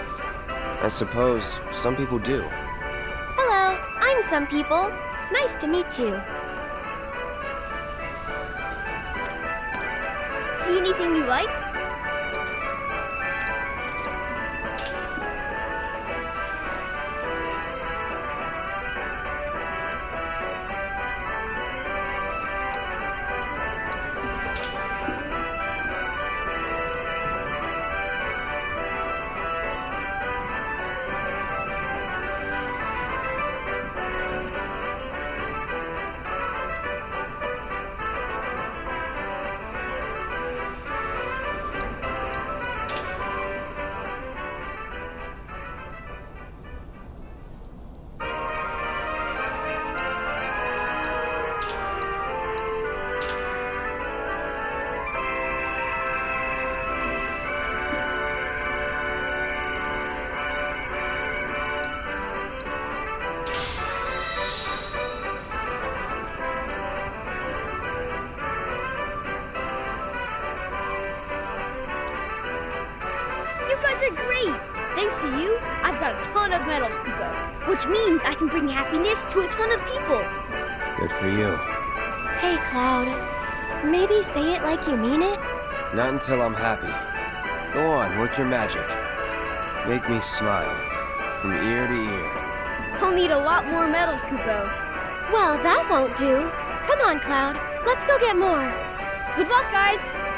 I suppose some people do. Hello, I'm some people. Nice to meet you. See anything you like? Until I'm happy. Go on, work your magic. Make me smile. From ear to ear. I'll need a lot more medals, Kupo. Well, that won't do. Come on, Cloud. Let's go get more. Good luck, guys!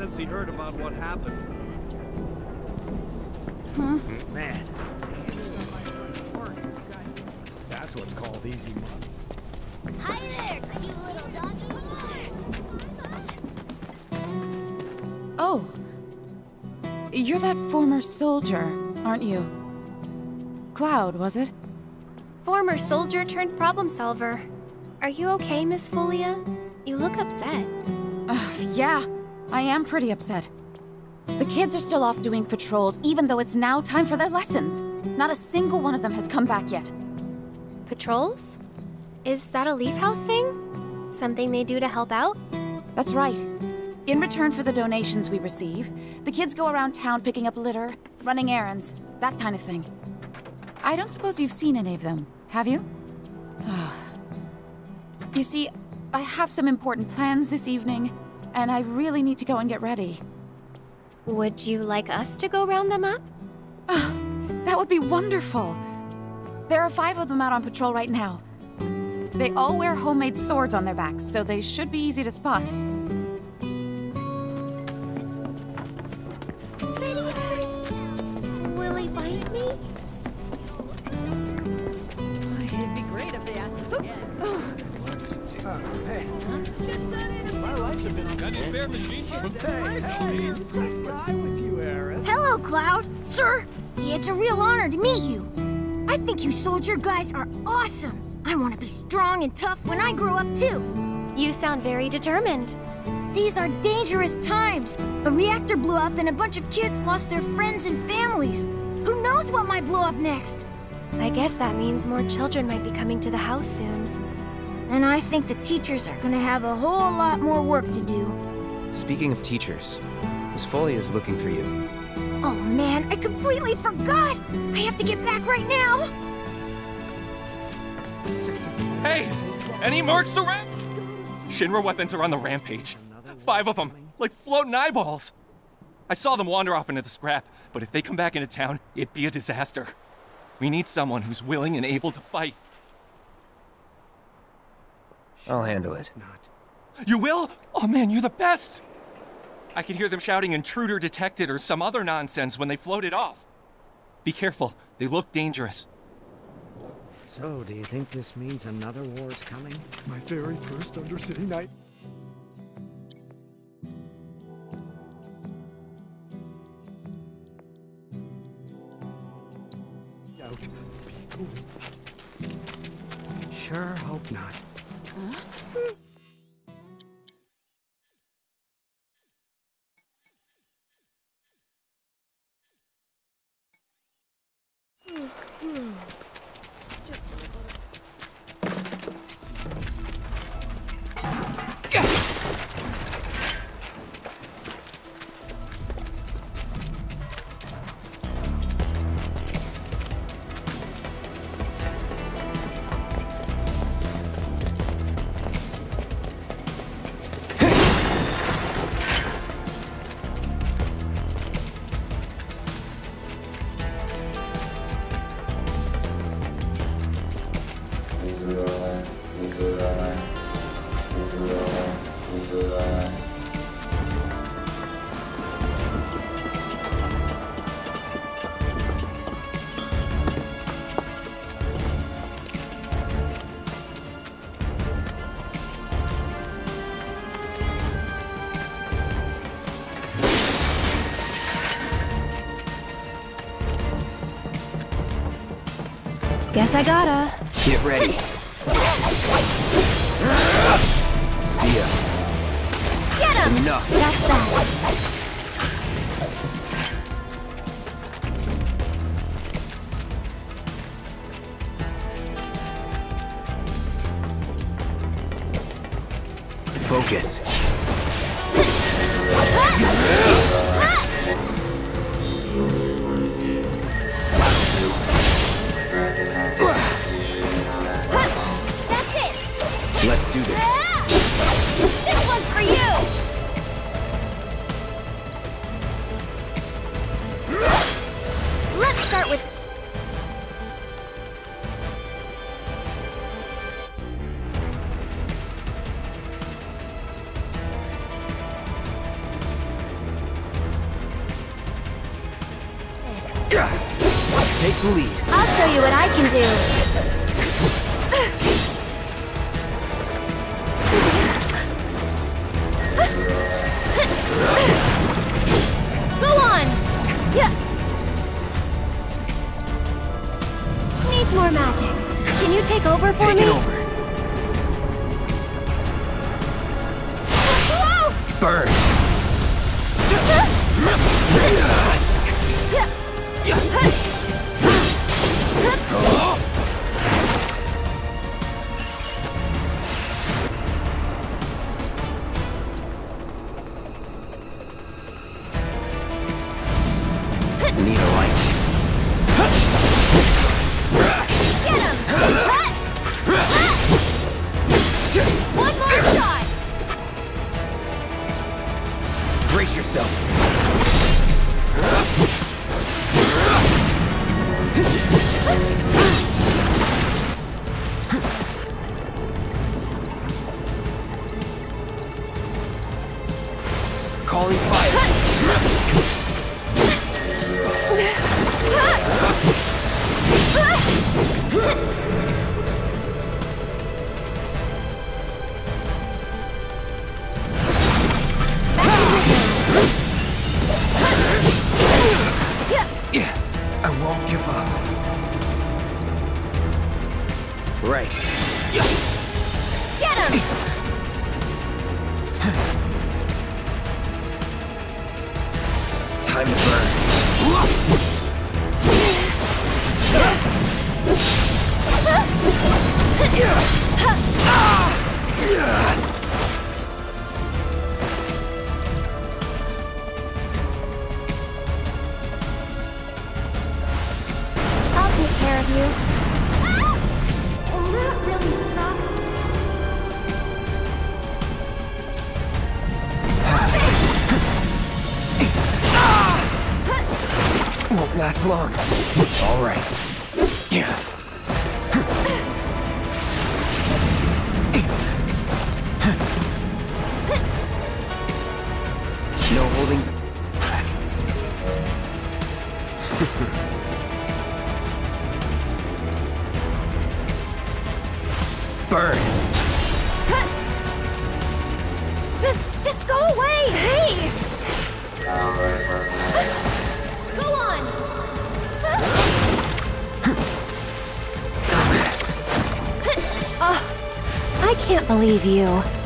Since he heard about what happened. Huh? Man. That's what's called easy money. Hi there, cute little doggy. Oh. You're that former soldier, aren't you? Cloud, was it? Former soldier turned problem solver. Are you okay, Miss Folia? You look upset. Uh, yeah, I am pretty upset. The kids are still off doing patrols, even though it's now time for their lessons. Not a single one of them has come back yet. Patrols? Is that a Leaf House thing? Something they do to help out? That's right. In return for the donations we receive, the kids go around town picking up litter, running errands, that kind of thing. I don't suppose you've seen any of them, have you? you see, I have some important plans this evening, and I really need to go and get ready. Would you like us to go round them up? Oh, that would be wonderful. There are five of them out on patrol right now. They all wear homemade swords on their backs, so they should be easy to spot. Hello, Cloud. Sir, it's a real honor to meet you. I think you soldier guys are awesome. I want to be strong and tough when I grow up, too. You sound very determined. These are dangerous times. A reactor blew up and a bunch of kids lost their friends and families. Who knows what might blow up next? I guess that means more children might be coming to the house soon. And I think the teachers are gonna have a whole lot more work to do. Speaking of teachers, Miss Folia is looking for you. Oh man, I completely forgot! I have to get back right now! Hey! Any mercs around? Shinra weapons are on the rampage. Five of them, like floating eyeballs. I saw them wander off into the scrap, but if they come back into town, it'd be a disaster. We need someone who's willing and able to fight. I'll handle it. You will? Oh man, you're the best! I could hear them shouting intruder detected or some other nonsense when they floated off. Be careful, they look dangerous. So, do you think this means another war is coming? My very first Undercity night. Out. Be cool. Sure hope not. Guess I gotta. Get ready. See ya. Get him! Enough. you. Won't last long. All right. Yeah. save you.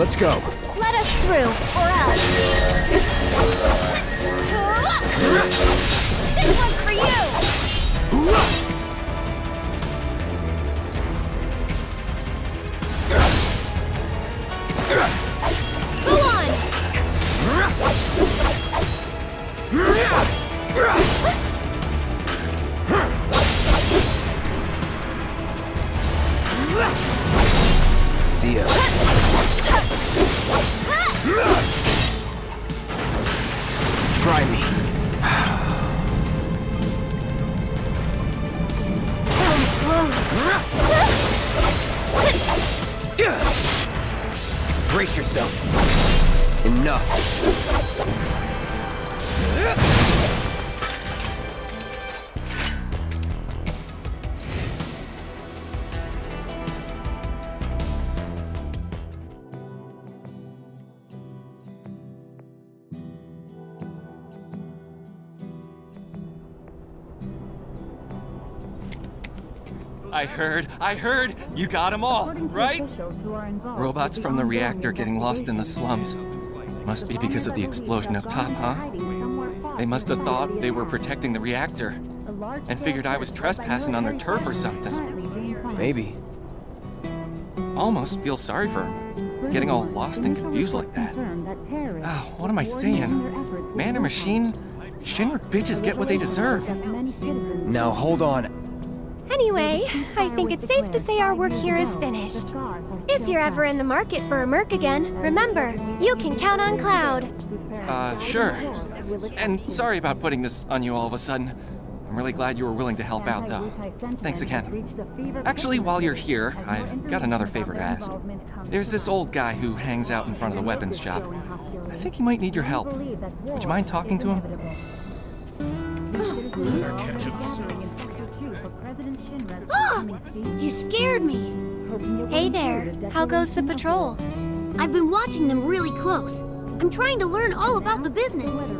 Let's go. Let us through, or else. I heard, I heard, you got them all, right? Robots from the reactor getting lost in the slums. Must be because of the explosion up top, huh? They must have thought they were protecting the reactor and figured I was trespassing on their turf or something. Maybe. Almost feel sorry for them, getting all lost and confused like that. Oh, what am I saying? Man or machine? Shinra bitches get what they deserve. Now hold on. Anyway, I think it's safe to say our work here is finished. If you're ever in the market for a Merc again, remember, you can count on Cloud. Uh, sure. And sorry about putting this on you all of a sudden. I'm really glad you were willing to help out, though. Thanks again. Actually, while you're here, I've got another favor to ask. There's this old guy who hangs out in front of the weapons shop. I think he might need your help. Would you mind talking to him? You scared me. Hey there, how goes the patrol? I've been watching them really close. I'm trying to learn all about the business.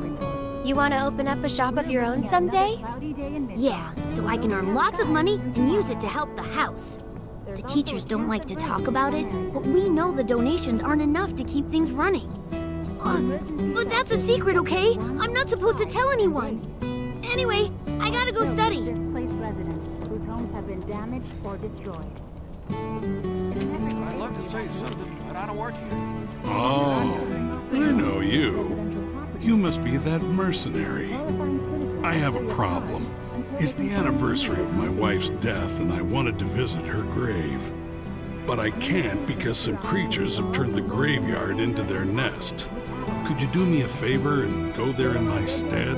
You want to open up a shop of your own someday? Yeah, so I can earn lots of money and use it to help the house. The teachers don't like to talk about it, but we know the donations aren't enough to keep things running. Uh, but that's a secret, okay? I'm not supposed to tell anyone. Anyway, I gotta go study. Damaged or destroyed. I'd love to say something, but I don't work here. Oh, I know you. You must be that mercenary. I have a problem. It's the anniversary of my wife's death, and I wanted to visit her grave. But I can't because some creatures have turned the graveyard into their nest. Could you do me a favor and go there in my stead?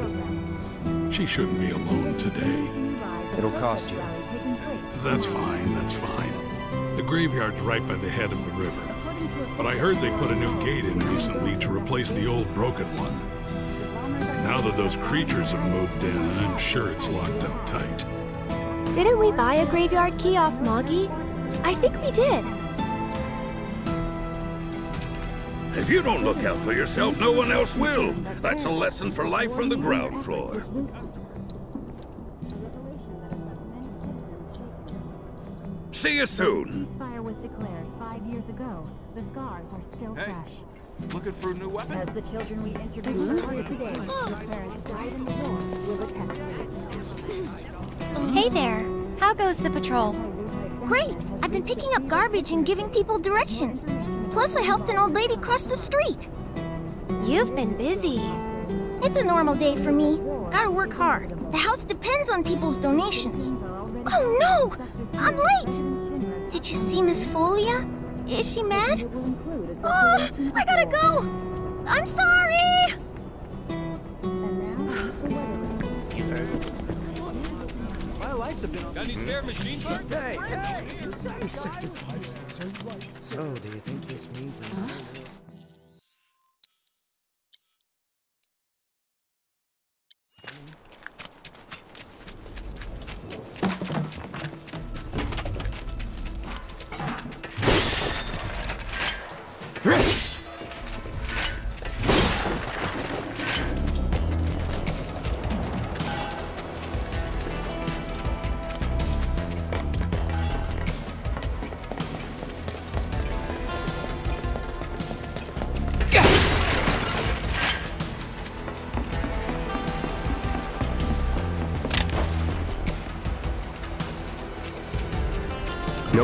She shouldn't be alone today. It'll cost you. That's fine, that's fine. The graveyard's right by the head of the river. But I heard they put a new gate in recently to replace the old broken one. Now that those creatures have moved in, I'm sure it's locked up tight. Didn't we buy a graveyard key off Moggy? I think we did. If you don't look out for yourself, no one else will. That's a lesson for life from the ground floor. See you soon. Fire was declared five years ago. The scars are still Hey. fresh. Looking for a new weapon? As the children we interviewed earlier today, whose parents oh. died in the war, will attest. Hey there. How goes the patrol? Great! I've been picking up garbage and giving people directions. Plus, I helped an old lady cross the street. You've been busy. It's a normal day for me. Gotta work hard. The house depends on people's donations. Oh no! I'm late! Did you see Miss Folia? Is she mad? Oh, I gotta go! I'm sorry! My lights have been on. Got any spare machine parts? Hey, So, do you think this means I'm...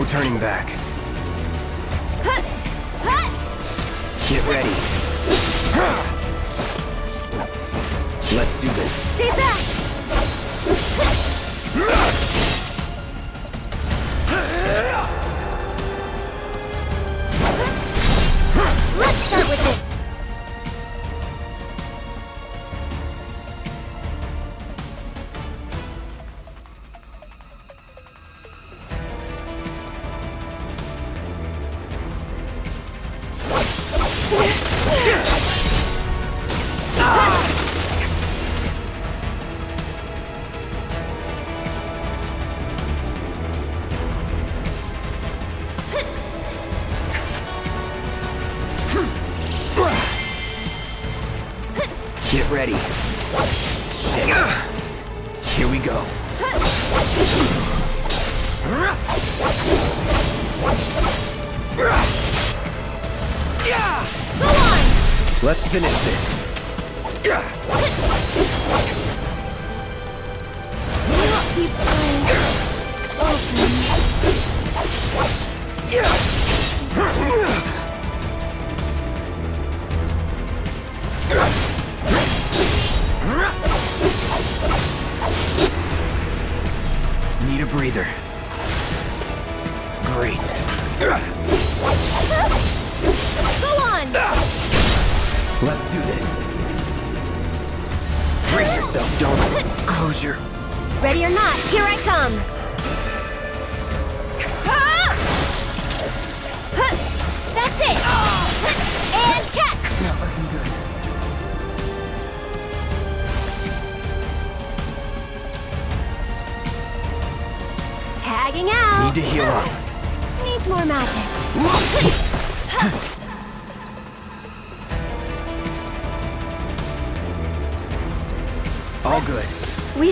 turning back.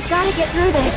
We've got to get through this.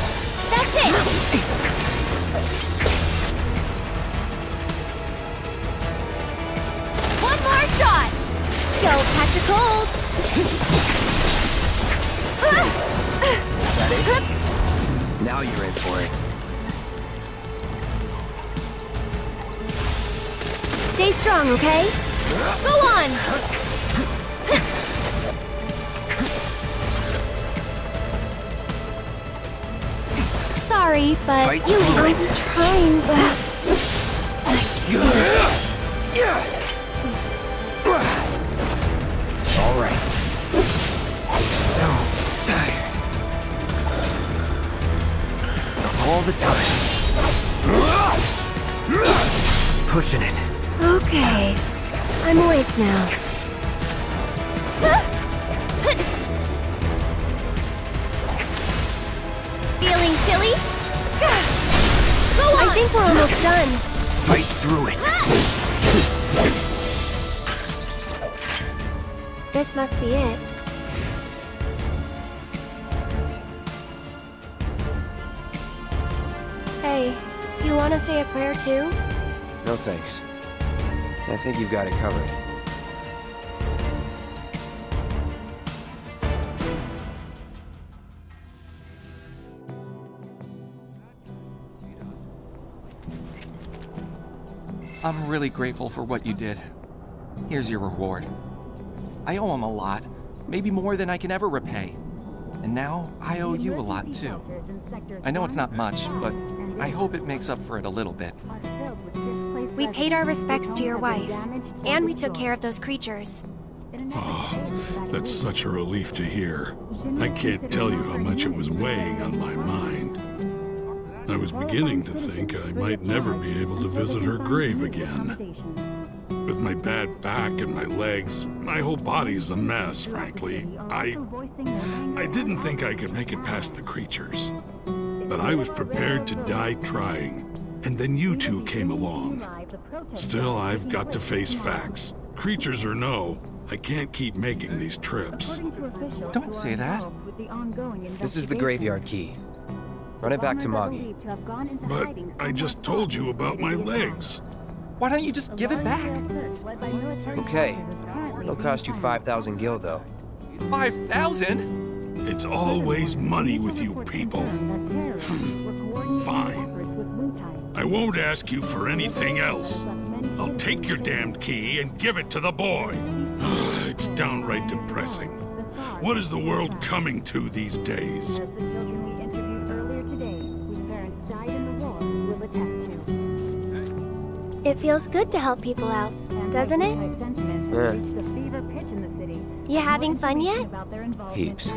Thanks. I think you've got it covered. I'm really grateful for what you did. Here's your reward. I owe him a lot, maybe more than I can ever repay. And now I owe you a lot too. I know it's not much, but I hope it makes up for it a little bit. We paid our respects to your wife, and we took care of those creatures. Oh, that's such a relief to hear. I can't tell you how much it was weighing on my mind. I was beginning to think I might never be able to visit her grave again. With my bad back and my legs, my whole body's a mess, frankly. I. I didn't think I could make it past the creatures. But I was prepared to die trying. And then you two came along. Still, I've got to face facts. Creatures or no, I can't keep making these trips. Don't say that. This is the graveyard key. Run it back to Moggy. But I just told you about my legs. Why don't you just give it back? Okay. It'll cost you 5,000 gil, though. 5,000? It's always money with you people. Fine. I won't ask you for anything else. I'll take your damned key and give it to the boy. it's downright depressing. What is the world coming to these days? It feels good to help people out, doesn't it? Eh, You having fun yet? heaps.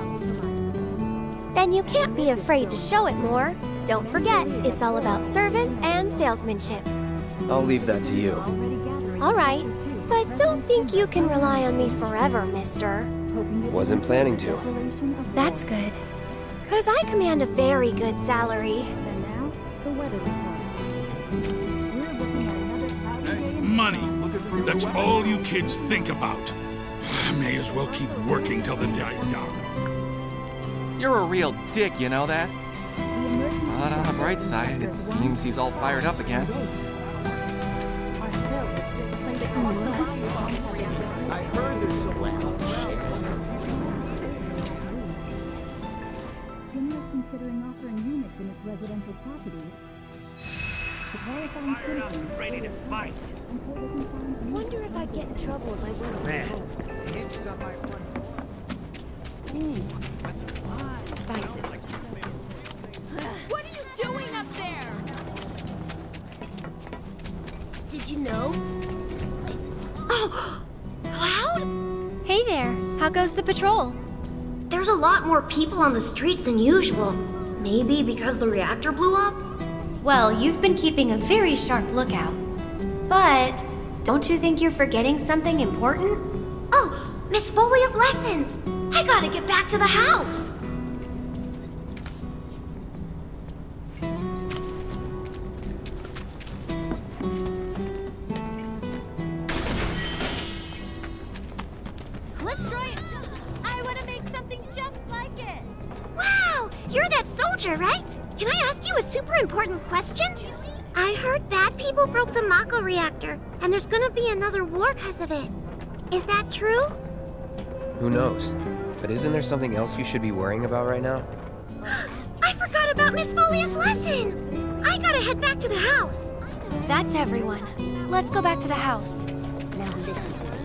Then you can't be afraid to show it more. Don't forget, it's all about service and salesmanship. I'll leave that to you. All right, but don't think you can rely on me forever, mister. Wasn't planning to. That's good. Because I command a very good salary. Money. That's all you kids think about. I may as well keep working till the day I die. You're a real dick, you know that? But on the bright side, it seems he's all fired up again. I heard there's some considering offering units in its residential properties. To qualifying. Ready to fight. Wonder if I'd get in trouble if I went on Man, my the hinges on my front Ooh, that's a lot. Spice it. What are you doing up there? Did you know? Oh! Cloud? Hey there, how goes the patrol? There's a lot more people on the streets than usual. Maybe because the reactor blew up? Well, you've been keeping a very sharp lookout. But don't you think you're forgetting something important? Oh, Miss Folia's lessons! I gotta get back to the house! Let's try it. I want to make something just like it. Wow, you're that soldier, right? Can I ask you a super important question? I heard bad people broke the Mako reactor, and there's gonna be another war because of it. Is that true? Who knows? But isn't there something else you should be worrying about right now? I forgot about Miss Folia's lesson! I gotta head back to the house. That's everyone. Let's go back to the house. Now listen to me.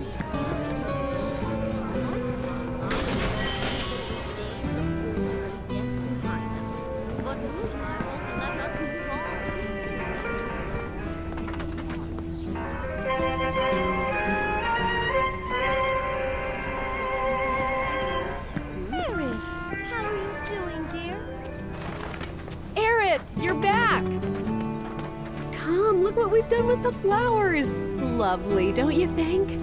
What we've done with the flowers. Lovely, don't you think?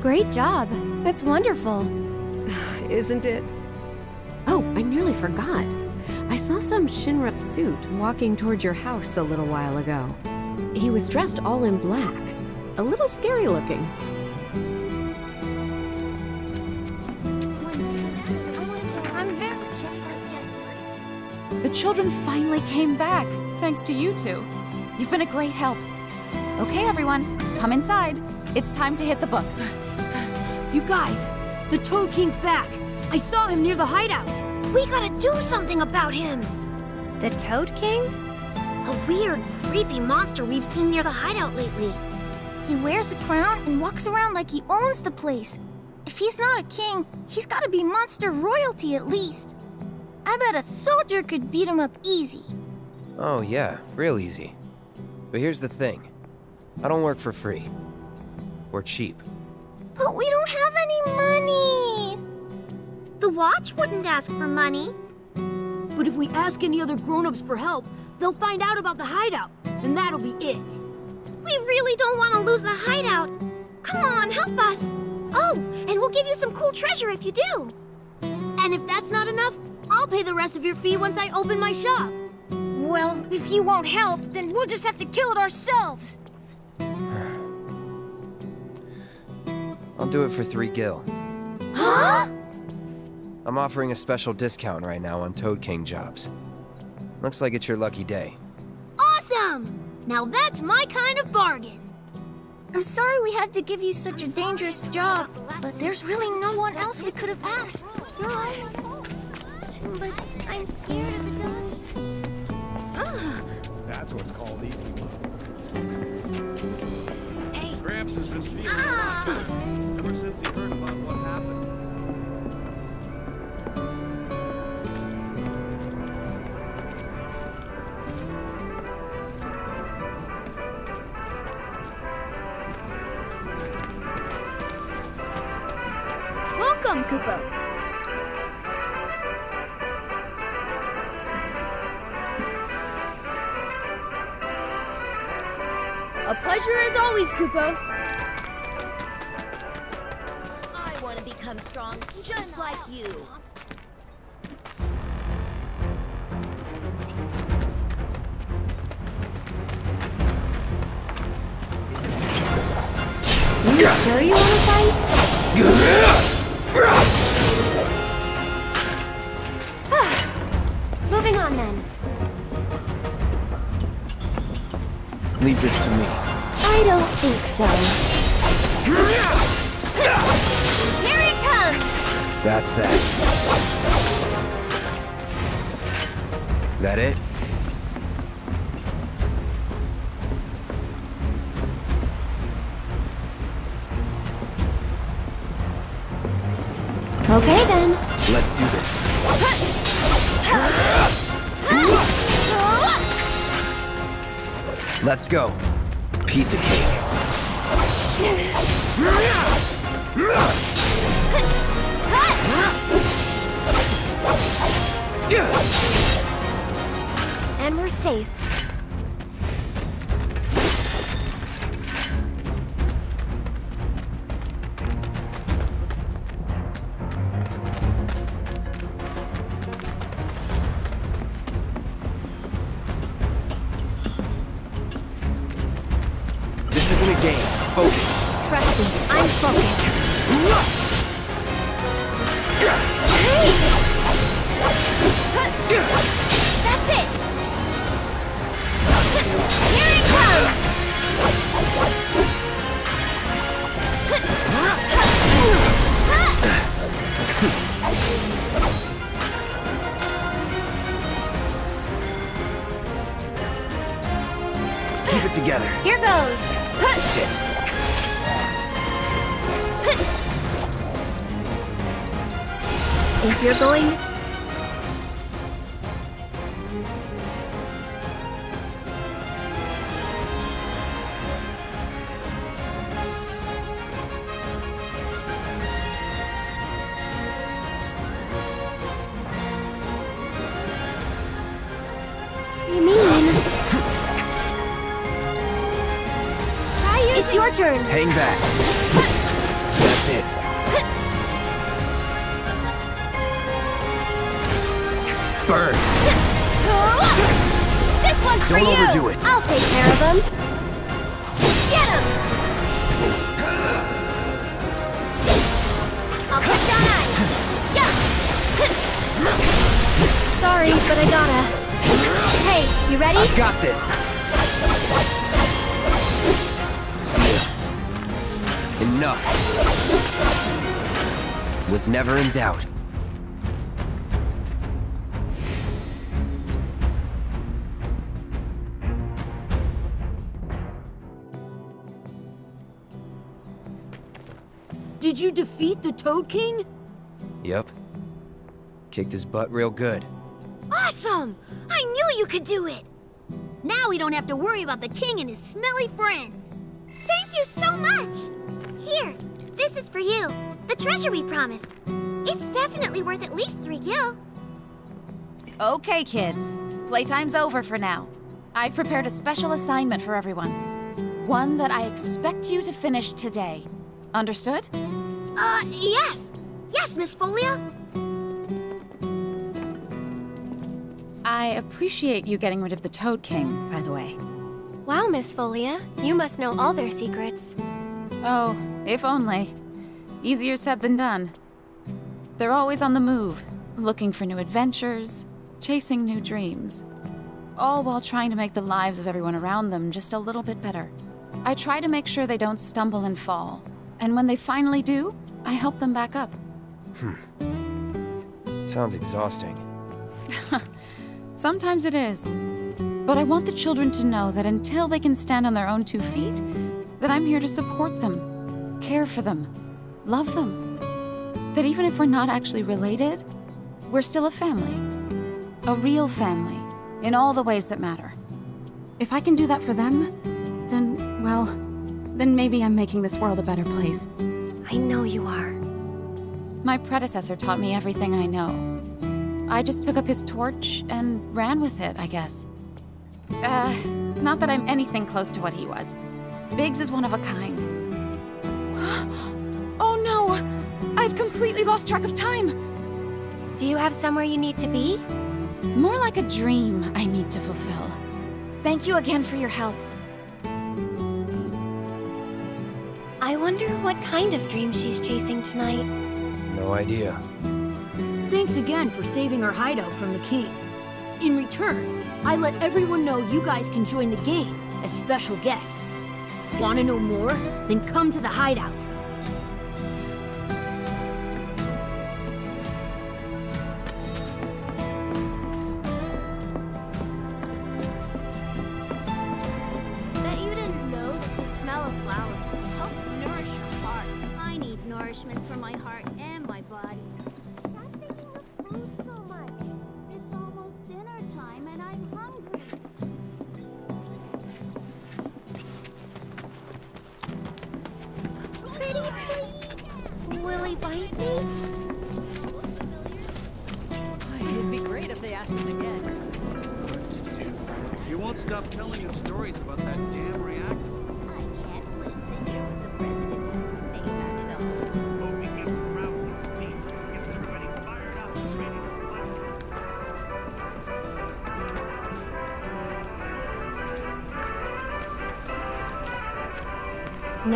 Great job. That's wonderful. Isn't it? Oh, I nearly forgot. I saw some Shinra suit walking toward your house a little while ago. He was dressed all in black. A little scary looking. I'm very just like Jessie. The children finally came back, thanks to you two. You've been a great help. Okay, everyone, come inside. It's time to hit the books. You guys, the Toad King's back. I saw him near the hideout. We gotta do something about him. The Toad King? A weird, creepy monster we've seen near the hideout lately. He wears a crown and walks around like he owns the place. If he's not a king, he's gotta be monster royalty at least. I bet a soldier could beat him up easy. Oh, yeah, real easy. But here's the thing I don't work for free. Or cheap. But we don't have any money. The watch wouldn't ask for money. But if we ask any other grown-ups for help, they'll find out about the hideout, and that'll be it. We really don't want to lose the hideout. Come on, help us. Oh, and we'll give you some cool treasure if you do. And if that's not enough, I'll pay the rest of your fee once I open my shop. Well, if you won't help, then we'll just have to kill it ourselves. I'll do it for three gil. Huh? I'm offering a special discount right now on Toad King jobs. Looks like it's your lucky day. Awesome! Now that's my kind of bargain. I'm sorry we had to give you such a dangerous job, but there's really no one else we could have asked. You're right. But I'm scared of the dog. That's what's called easy Hey. Gramps has been feeling Ah! Since heard about what happened. Welcome, Kupo. A pleasure as always, Kupo. Become just like you. You sure you want to fight? Ah, moving on then. Leave this to me. I don't think so. Here it comes! That's that. That it? Okay then. Let's do this. Let's go. Piece of cake. And we're safe. Never in doubt. Did you defeat the Toad King? Yep. Kicked his butt real good. Awesome! I knew you could do it! Now we don't have to worry about the king and his smelly friends. Thank you so much! Here, this is for you. The treasure we promised. It's definitely worth at least three gil. Okay, kids. Playtime's over for now. I've prepared a special assignment for everyone. One that I expect you to finish today. Understood? Uh, yes. Yes, Miss Folia. I appreciate you getting rid of the Toad King, by the way. Wow, Miss Folia. You must know all their secrets. Oh, if only. Easier said than done. They're always on the move, looking for new adventures, chasing new dreams. All while trying to make the lives of everyone around them just a little bit better. I try to make sure they don't stumble and fall, and when they finally do, I help them back up. Hmm. Sounds exhausting. Sometimes it is. But I want the children to know that until they can stand on their own two feet, that I'm here to support them, care for them, love them. That even if we're not actually related, we're still a family. A real family, in all the ways that matter. If I can do that for them, then, well, then maybe I'm making this world a better place. I know you are. My predecessor taught me everything I know. I just took up his torch and ran with it, I guess. Uh, not that I'm anything close to what he was. Biggs is one of a kind. no! I've completely lost track of time! Do you have somewhere you need to be? More like a dream I need to fulfill. Thank you again for your help. I wonder what kind of dream she's chasing tonight. No idea. Thanks again for saving our hideout from the king. In return, I let everyone know you guys can join the game as special guests. Want to know more? Then come to the hideout.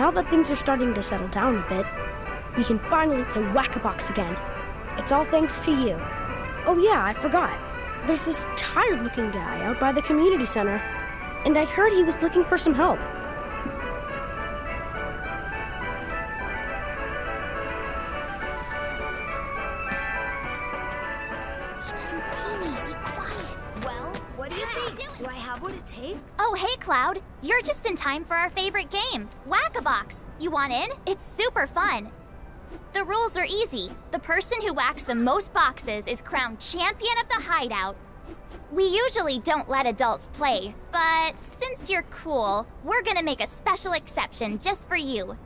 Now that things are starting to settle down a bit, we can finally play whack-a-box again. It's all thanks to you. Oh yeah, I forgot. There's this tired-looking guy out by the community center, and I heard he was looking for some help. Cloud, you're just in time for our favorite you want in? It's super fun. The rules are easy. The person who whacks the most boxes is crowned champion of the hideout. We usually don't let adults play, but since you're cool, we're gonna make a special exception just for you.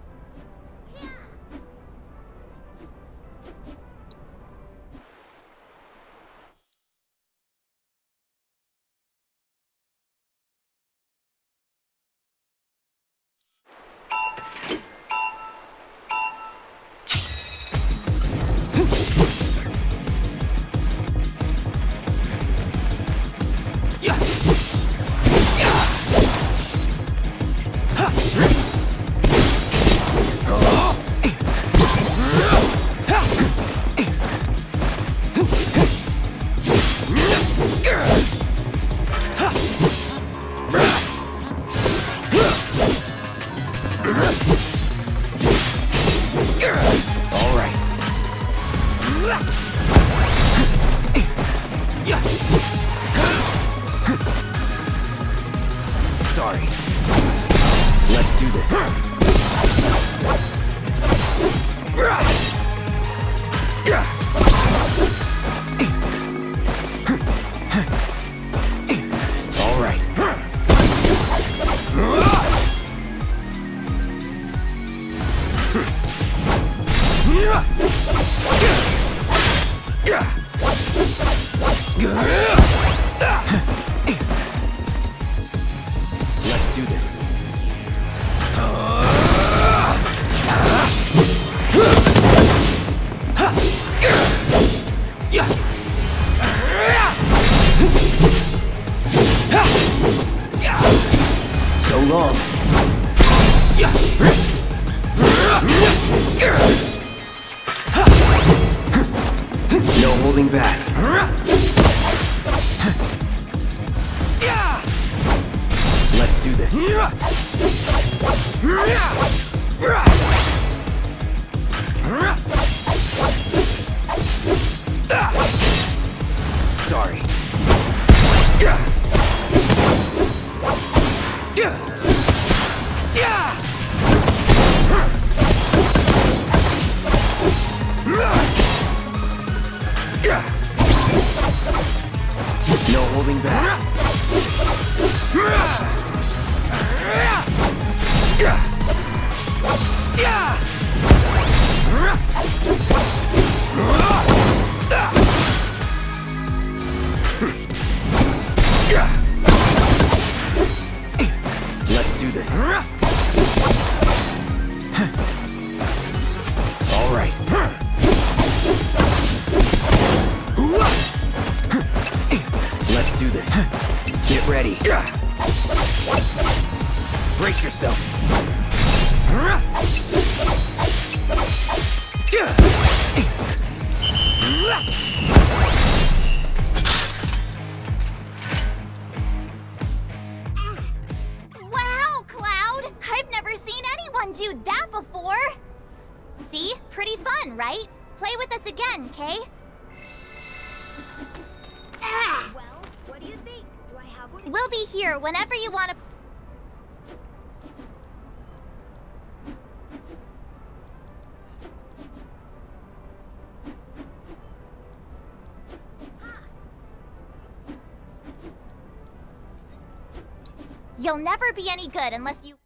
You'll never be any good unless you...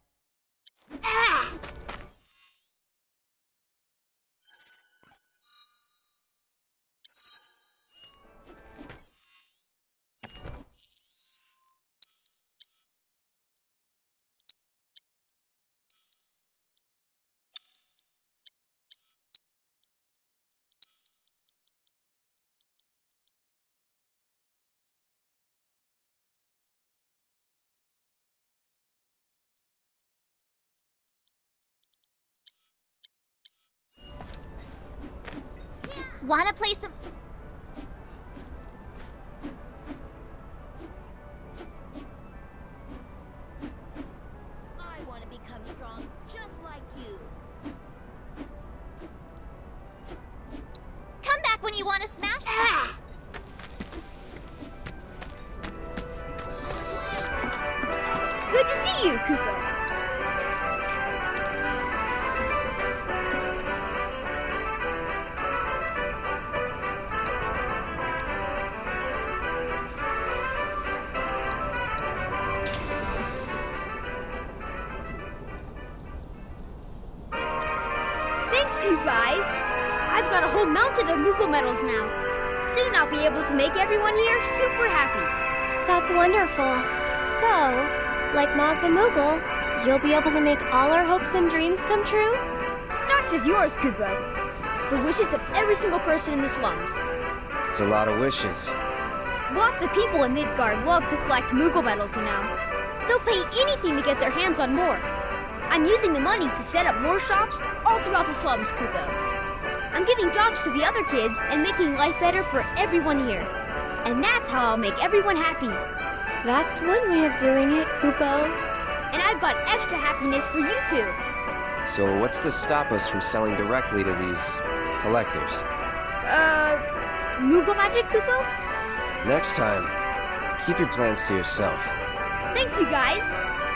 Ah! Wanna play some- That's wonderful. So, like Mog the Moogle, you'll be able to make all our hopes and dreams come true? Not just yours, Kupo. The wishes of every single person in the slums. It's a lot of wishes. Lots of people in Midgar love to collect Moogle medals, you know. They'll pay anything to get their hands on more. I'm using the money to set up more shops all throughout the slums, Kupo. I'm giving jobs to the other kids and making life better for everyone here. And that's how I'll make everyone happy. That's one way of doing it, Kupo. And I've got extra happiness for you too. So what's to stop us from selling directly to these collectors? Uh, Moogle magic, Kupo? Next time, keep your plans to yourself. Thanks, you guys.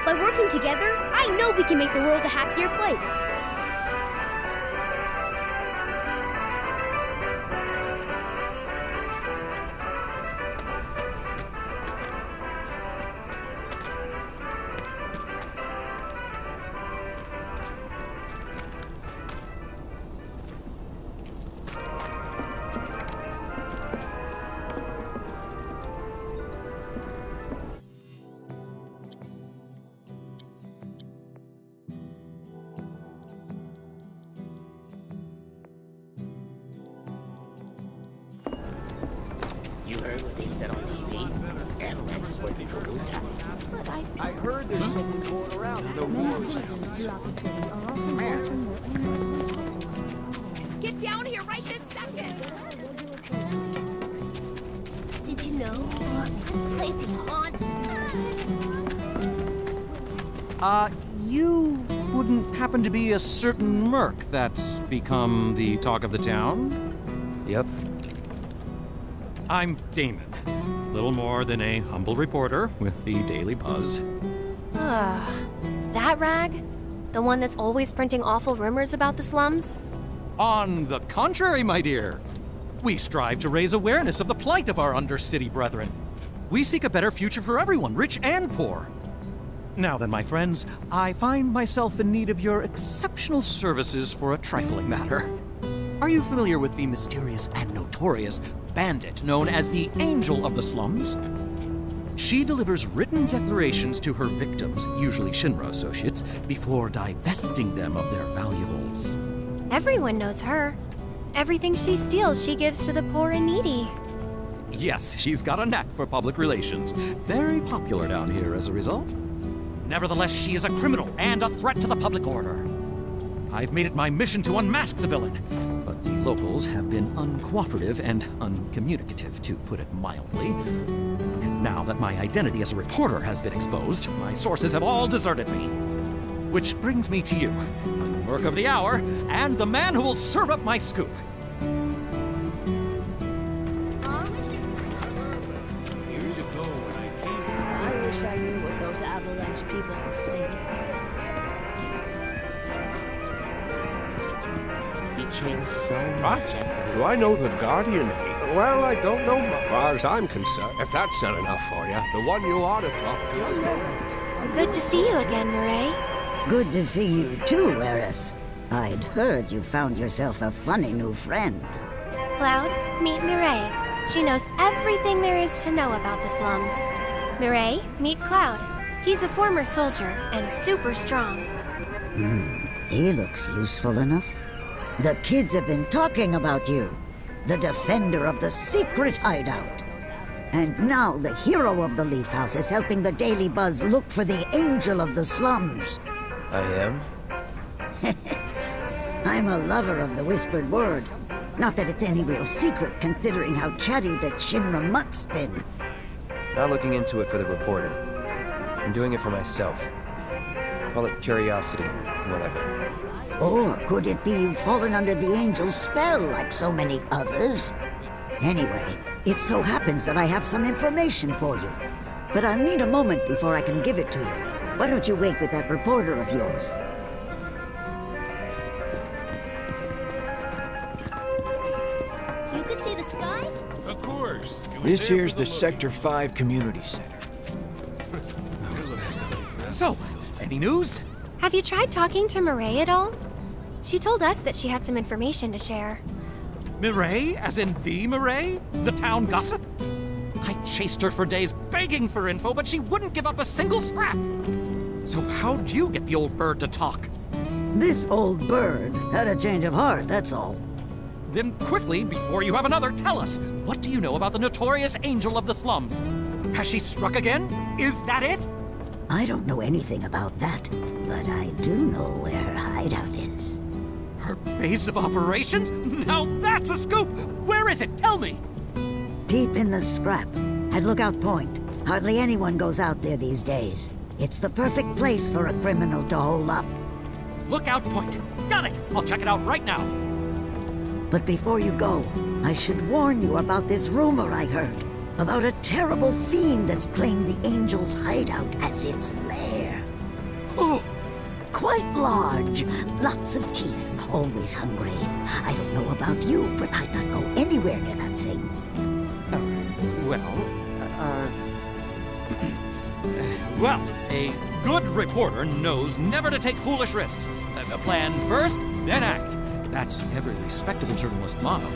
By working together, I know we can make the world a happier place. Uh, you wouldn't happen to be a certain merc that's become the talk of the town? Yep. I'm Damon. Little more than a humble reporter with the Daily Buzz. Ah, that rag? The one that's always printing awful rumors about the slums? On the contrary, my dear, we strive to raise awareness of the plight of our undercity brethren. We seek a better future for everyone, rich and poor. Now then, my friends, I find myself in need of your exceptional services for a trifling matter. Are you familiar with the mysterious and notorious bandit known as the Angel of the Slums? She delivers written declarations to her victims, usually Shinra associates, before divesting them of their valuables. Everyone knows her. Everything she steals, she gives to the poor and needy. Yes, she's got a knack for public relations. Very popular down here as a result. Nevertheless, she is a criminal and a threat to the public order. I've made it my mission to unmask the villain, but the locals have been uncooperative and uncommunicative, to put it mildly. And now that my identity as a reporter has been exposed, my sources have all deserted me. Which brings me to you, the merc of the hour, and the man who will serve up my scoop. Changed so What? much after his Do I know the Guardian? Well, I don't know much. as far as I'm concerned. If that's not enough for you, the one you ought to talk to. Good to see you again, Mireille. Good to see you too, Aerith. I'd heard you found yourself a funny new friend. Cloud, meet Mireille. She knows everything there is to know about the slums. Mireille, meet Cloud. He's a former soldier and super strong. Hmm, he looks useful enough. The kids have been talking about you. The defender of the secret hideout. And now the hero of the Leaf House is helping the Daily Buzz look for the angel of the slums. I am? I'm a lover of the whispered word. Not that it's any real secret, considering how chatty the Shinra mutt's been. Not looking into it for the reporter. I'm doing it for myself. Call it curiosity, whatever. Or could it be you've fallen under the angel's spell like so many others? Anyway, it so happens that I have some information for you. But I'll need a moment before I can give it to you. Why don't you wait with that reporter of yours? You could see the sky? Of course. This here's the Sector 5 Community Center. So, any news? Have you tried talking to Mireille at all? She told us that she had some information to share. Mireille, as in the Mireille? The town gossip? I chased her for days begging for info, but she wouldn't give up a single scrap. So how'd you get the old bird to talk? This old bird had a change of heart, that's all. Then quickly, before you have another, tell us, what do you know about the notorious angel of the slums? Has she struck again? Is that it? I don't know anything about that, but I do know where her hideout is. Base of operations? Now that's a scoop! Where is it? Tell me! Deep in the scrap, at Lookout Point. Hardly anyone goes out there these days. It's the perfect place for a criminal to hole up. Lookout Point. Got it! I'll check it out right now. But before you go, I should warn you about this rumor I heard. About a terrible fiend that's claimed the Angel's hideout as its lair. Oh! Quite large, lots of teeth, always hungry. I don't know about you, but I'd not go anywhere near that thing. Well, uh. well, a good reporter knows never to take foolish risks. Uh, plan first, then act. That's every respectable journalist motto.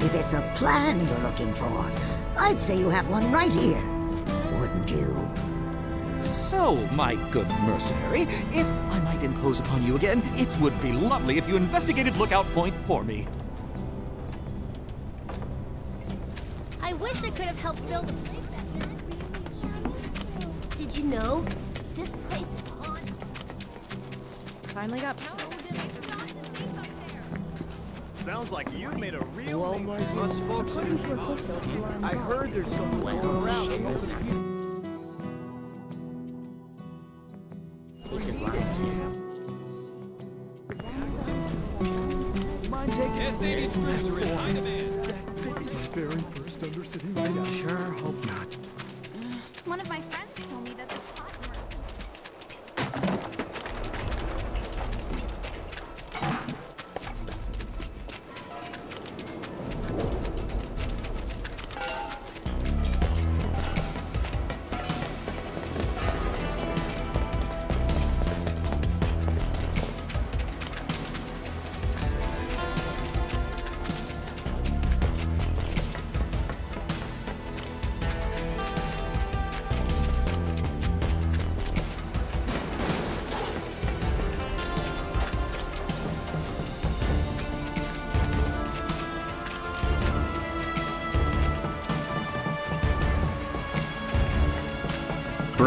If it's a plan you're looking for, I'd say you have one right here. Wouldn't you? So, my good mercenary, if I might impose upon you again, it would be lovely if you investigated Lookout Point for me. I wish I could have helped build a place that's in it. Did you know? This place is haunted. Finally got power. Sounds like you've made a real Well, my us folks I heard there's some going around. Mind taking S80 scripts are in high demand. My very first Undercity night out. Sure hope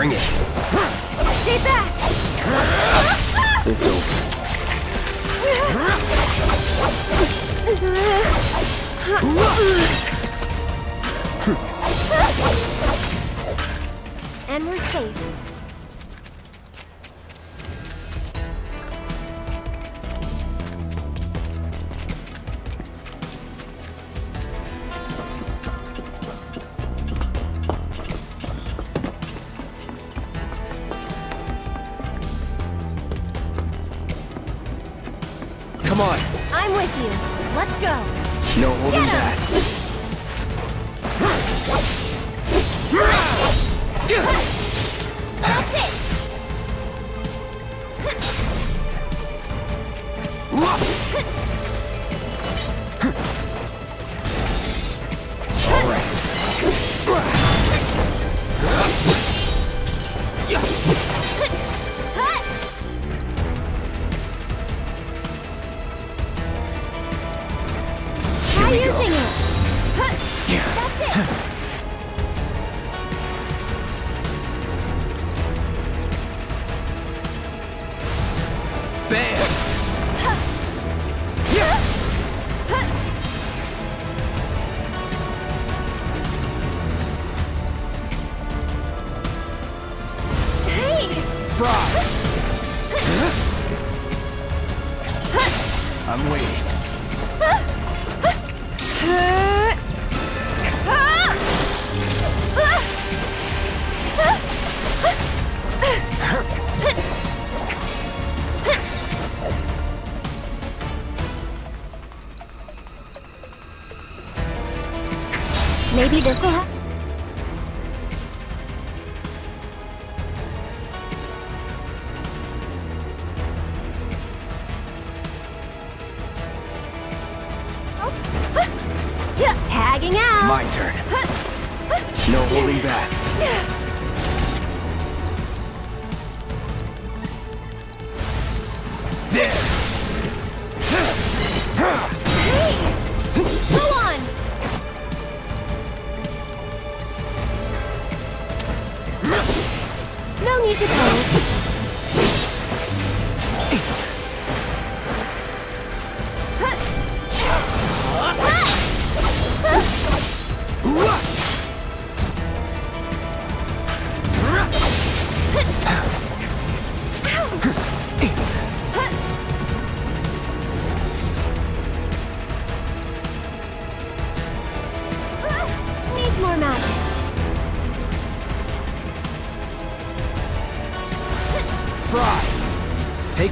Bring it. Stay back! It's over. Maybe this'll help.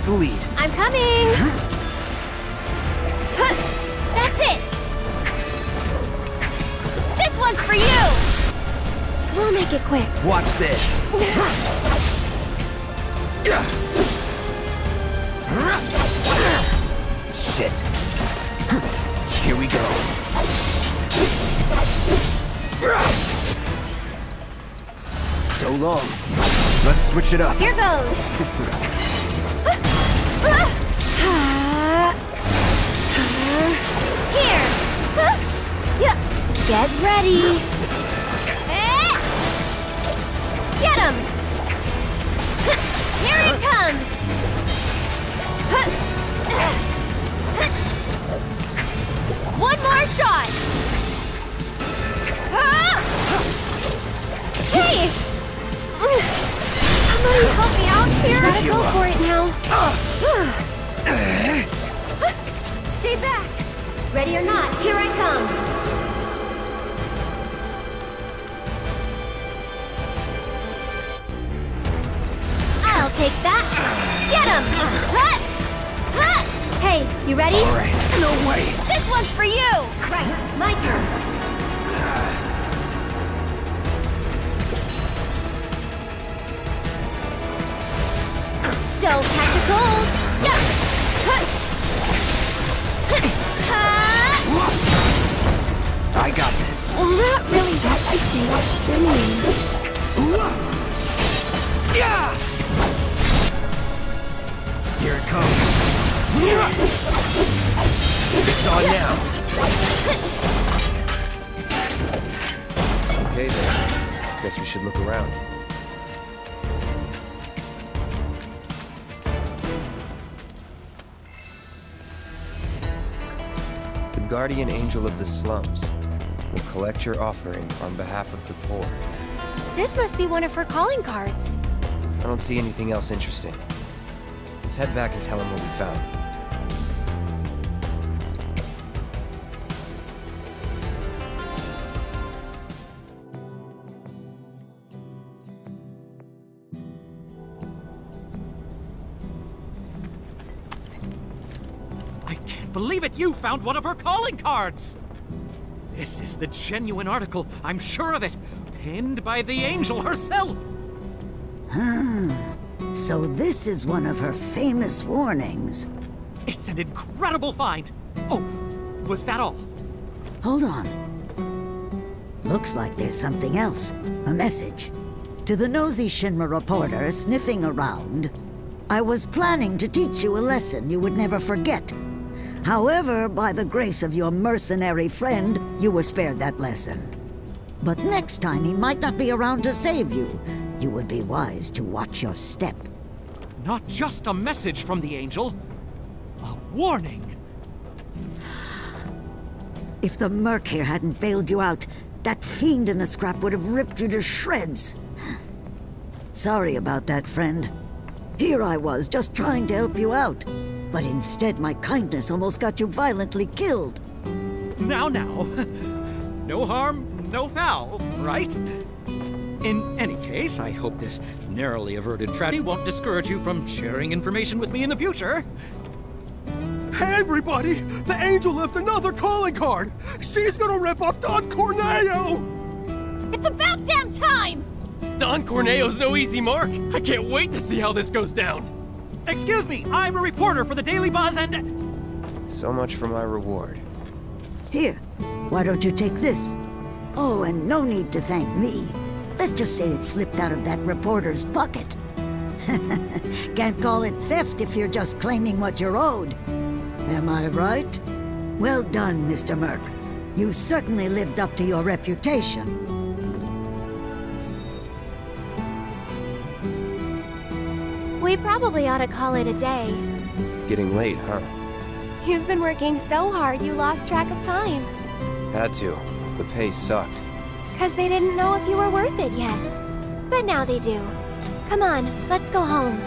The lead. I'm coming! That's it! This one's for you! We'll make it quick. Watch this. Shit. Here we go. So long. Let's switch it up. Here goes! Ready or not, here I come! I'll take that! Get him! Hey, you ready? All right. No way. This one's for you! Right, my turn. Don't catch a cold! Huh. Huh. I got this. Well, that really got my thing spinning. Yeah! Here it comes. It's on now. Okay then. Guess we should look around. The guardian angel of the slums will collect your offering on behalf of the poor. This must be one of her calling cards. I don't see anything else interesting. Let's head back and tell him what we found. I can't believe it, you found one of her calling cards! This is the genuine article, I'm sure of it. Pinned by the angel herself! Hmm. So this is one of her famous warnings. It's an incredible find! Oh, was that all? Hold on. Looks like there's something else. A message. To the nosy Shinra reporter sniffing around, I was planning to teach you a lesson you would never forget. However, by the grace of your mercenary friend, you were spared that lesson. But next time he might not be around to save you. You would be wise to watch your step. Not just a message from the angel, a warning. If the Merc here hadn't bailed you out, that fiend in the scrap would have ripped you to shreds. Sorry about that, friend. Here I was, just trying to help you out. But instead, my kindness almost got you violently killed. Now, now. No harm, no foul, right? In any case, I hope this narrowly averted tragedy won't discourage you from sharing information with me in the future. Hey, everybody! The Angel left another calling card! She's gonna rip up Don Corneo! It's about damn time! Don Corneo's no easy mark. I can't wait to see how this goes down. Excuse me, I'm a reporter for the Daily Buzz and. So much for my reward. Here, why don't you take this? Oh, and no need to thank me. Let's just say it slipped out of that reporter's pocket. Can't call it theft if you're just claiming what you're owed. Am I right? Well done, Mr. Merc. You certainly lived up to your reputation. We probably ought to call it a day. Getting late, huh? You've been working so hard you lost track of time. Had to. The pay sucked. Because they didn't know if you were worth it yet. But now they do. Come on, let's go home.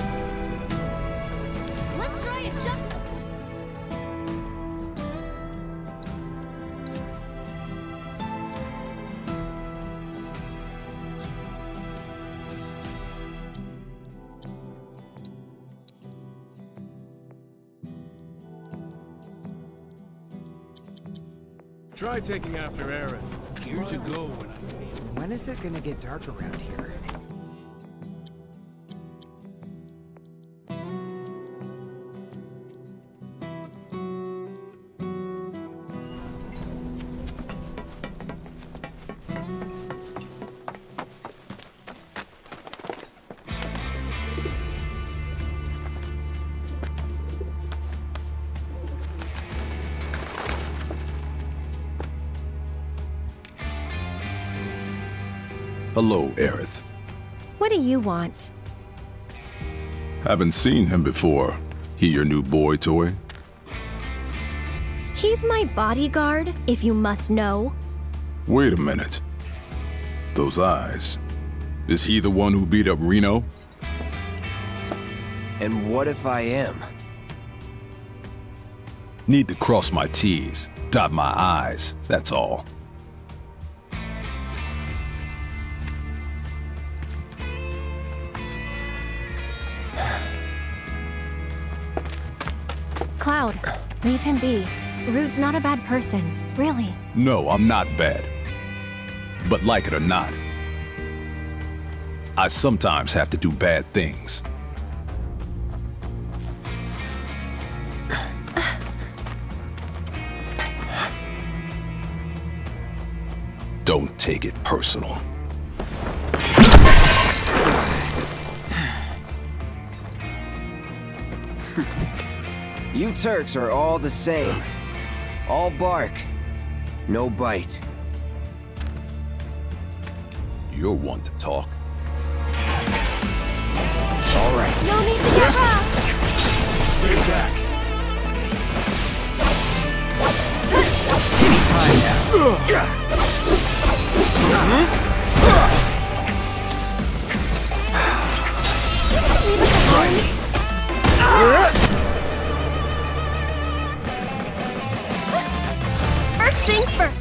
Try taking after Aerith. Ago when I... When is it gonna get dark around here? You want? Haven't seen him before. He your new boy toy? He's my bodyguard, if you must know. Wait a minute. Those eyes. Is he the one who beat up Reno? And what if I am? Need to cross my T's, dot my I's, that's all. Leave him be. Rude's not a bad person, really. No, I'm not bad. But like it or not, I sometimes have to do bad things. Don't take it personal. You Turks are all the same. All bark, no bite. You're one to talk. All right. No need to get rough! Stay back. First things first.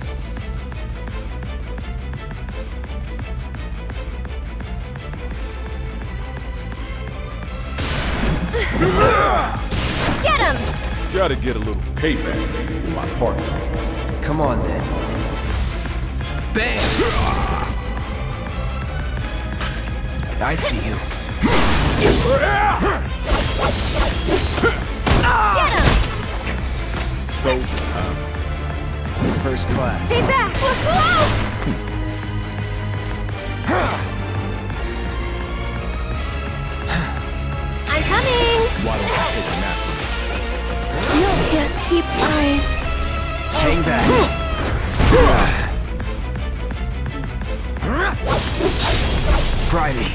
Get him! Gotta get a little payback for my partner. Come on then. Bam! I see you. Get him! Soldier, huh? First class. Stay back! Whoa! I'm coming! Why don't you take a nap? You can't keep eyes. Hang back. Try me.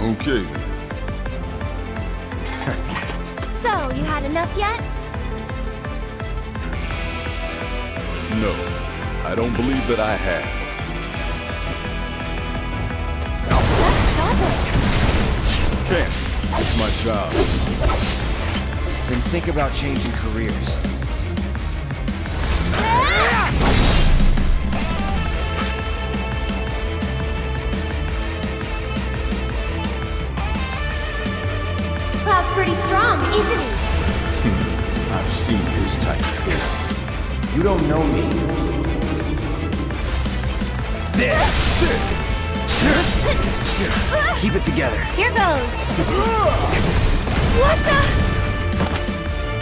Okay. So, you had enough yet? No, I don't believe that I have. Just stop it! Can't. It's my job. Then think about changing careers. Pretty strong, isn't he? Hmm. I've seen his type before. You don't know me. There! Keep it together. Here goes. what the?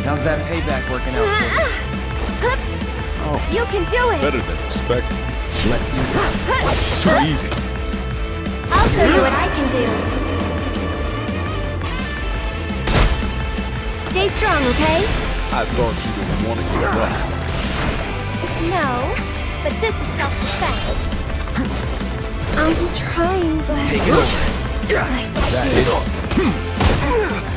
How's that payback working out? for you? Uh-uh. Oh, You can do it. better than expected. Let's do this. Uh-huh. Too easy. I'll show you what I can do. Stay strong, okay? I thought you didn't want to give up. No, but this is self-defense. I'm trying, but. Take it over. That is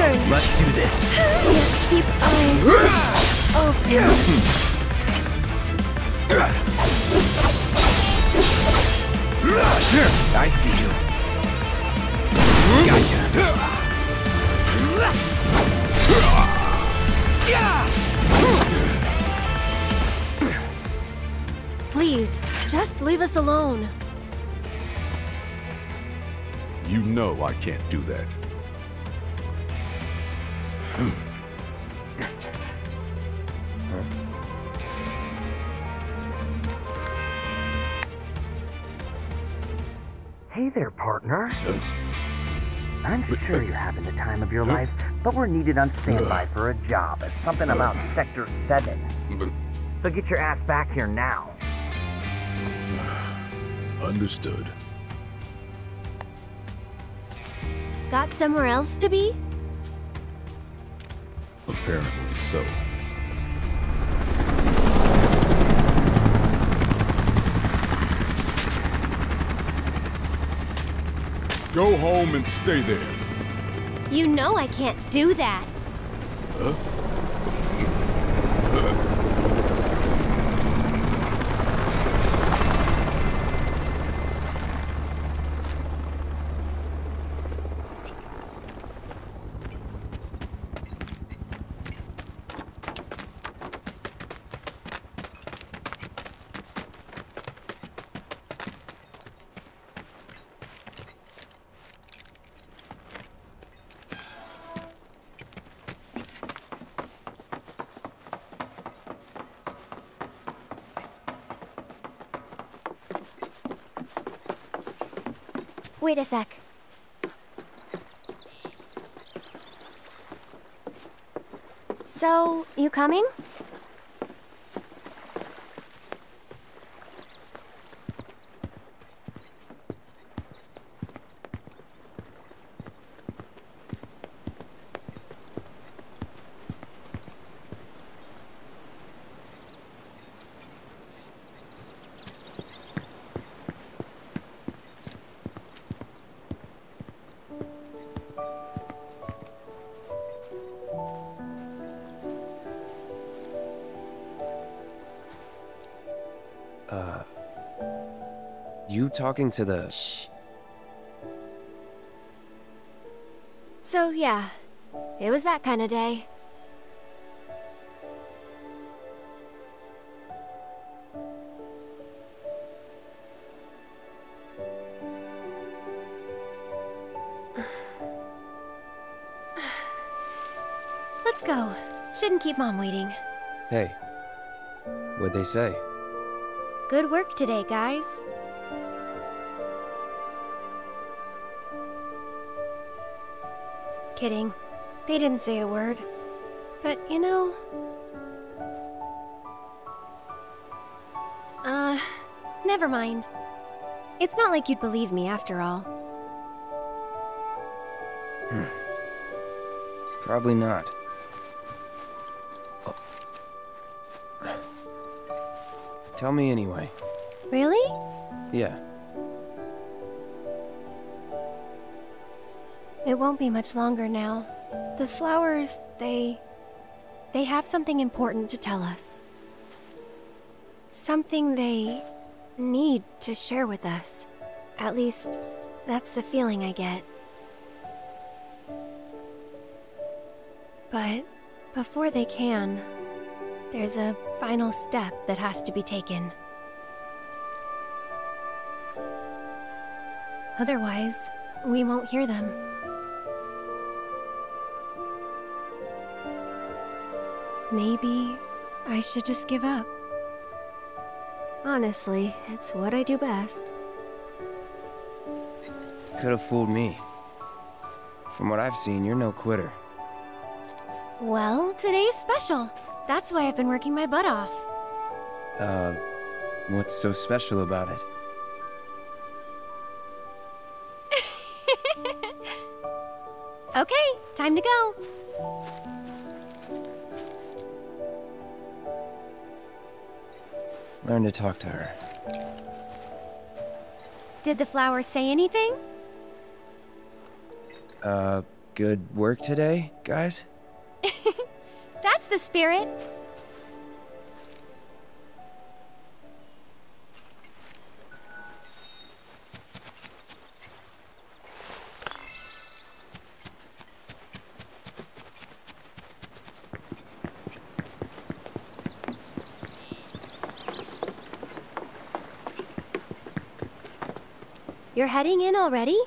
It's your Hey there, partner. I'm sure you're having the time of your life, but we're needed on standby for a job at something about Sector 7. So get your ass back here now. Understood. Got somewhere else to be? Apparently so. Go home and stay there. You know I can't do that. Huh? A sec. So, you coming? Talking to the. Shh. So, yeah, it was that kind of day. Let's go. Shouldn't keep Mom waiting. Hey. What'd they say? Good work today, guys. Kidding. They didn't say a word. But, you know... Uh, never mind. It's not like you'd believe me after all. Hmm. Probably not. Oh. Tell me anyway. Really? Yeah. It won't be much longer now. The flowers, they. they have something important to tell us. Something they need to share with us. At least, that's the feeling I get. But before they can, there's a final step that has to be taken. Otherwise, we won't hear them. Maybe I should just give up. Honestly, it's what I do best. Could have fooled me. From what I've seen, you're no quitter. Well, today's special. That's why I've been working my butt off. Uh, what's so special about it? okay, time to go. Learn to talk to her. Did the flowers say anything? Uh, good work today, guys? That's the spirit. You're heading in already?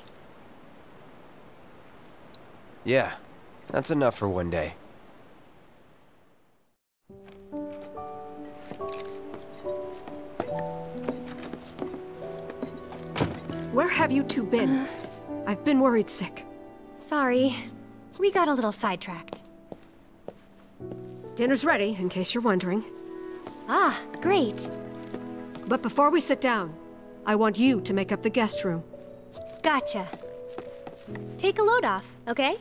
Yeah, that's enough for one day. Where have you two been? I've been worried sick. Sorry. We got a little sidetracked. Dinner's ready, in case you're wondering. Ah, great. But before we sit down, I want you to make up the guest room. Gotcha. Take a load off, okay?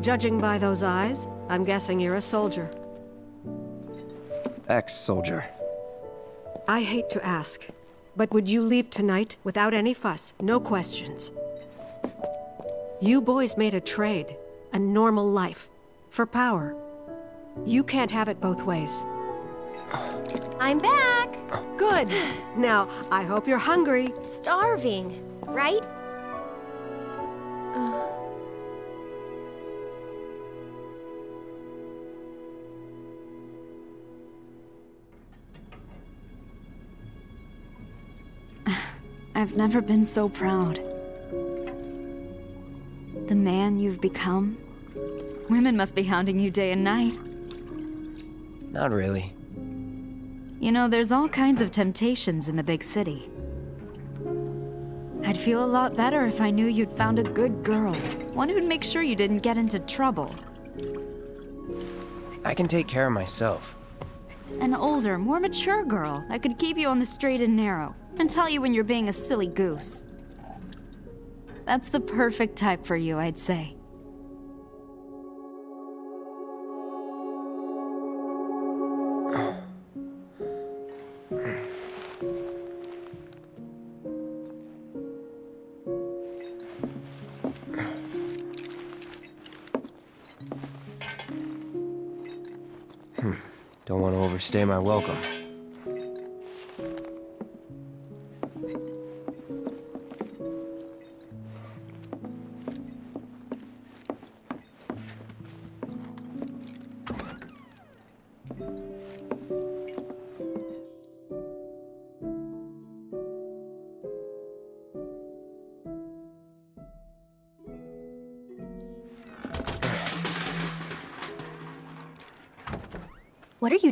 Judging by those eyes, I'm guessing you're a soldier. Ex-soldier. I hate to ask, but would you leave tonight without any fuss, no questions? You boys made a trade, a normal life, for power. You can't have it both ways. I'm back! Good. Now, I hope you're hungry. Starving, right? Uh... I've never been so proud. The man you've become? Women must be hounding you day and night. Not really. You know, there's all kinds of temptations in the big city. I'd feel a lot better if I knew you'd found a good girl. One who'd make sure you didn't get into trouble. I can take care of myself. An older, more mature girl that could keep you on the straight and narrow and tell you when you're being a silly goose. That's the perfect type for you, I'd say. Hmm. Don't want to overstay my welcome.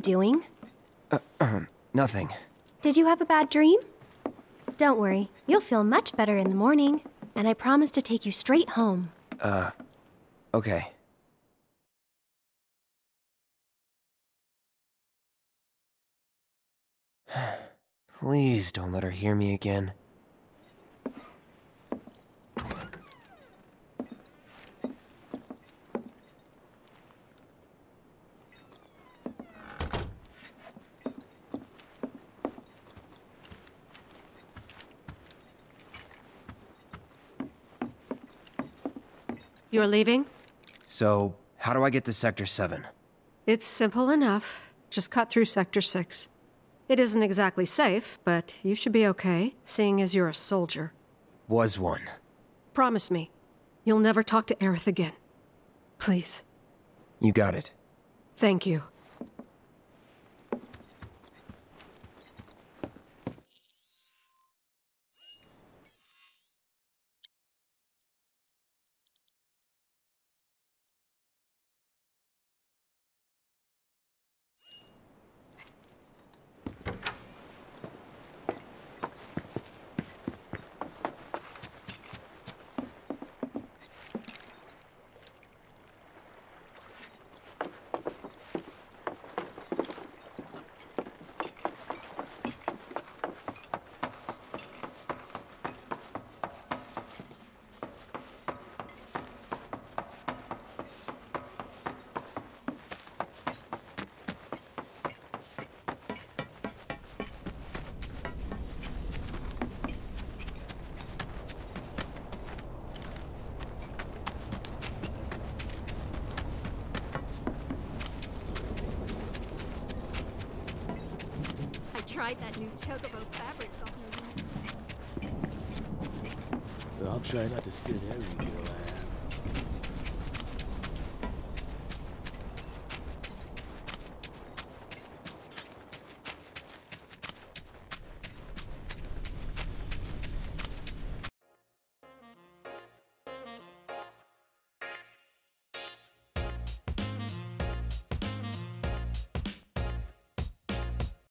Doing? Uh, uh, nothing. Did you have a bad dream? Don't worry, you'll feel much better in the morning. and I promise to take you straight home. Uh, okay. Please don't let her hear me again. You're leaving? So, how do I get to Sector 7? It's simple enough. Just cut through Sector 6. It isn't exactly safe, but you should be okay, seeing as you're a soldier. Was one. Promise me, you'll never talk to Aerith again. Please. You got it. Thank you. I tried that new Chocobo fabric softener. I'll try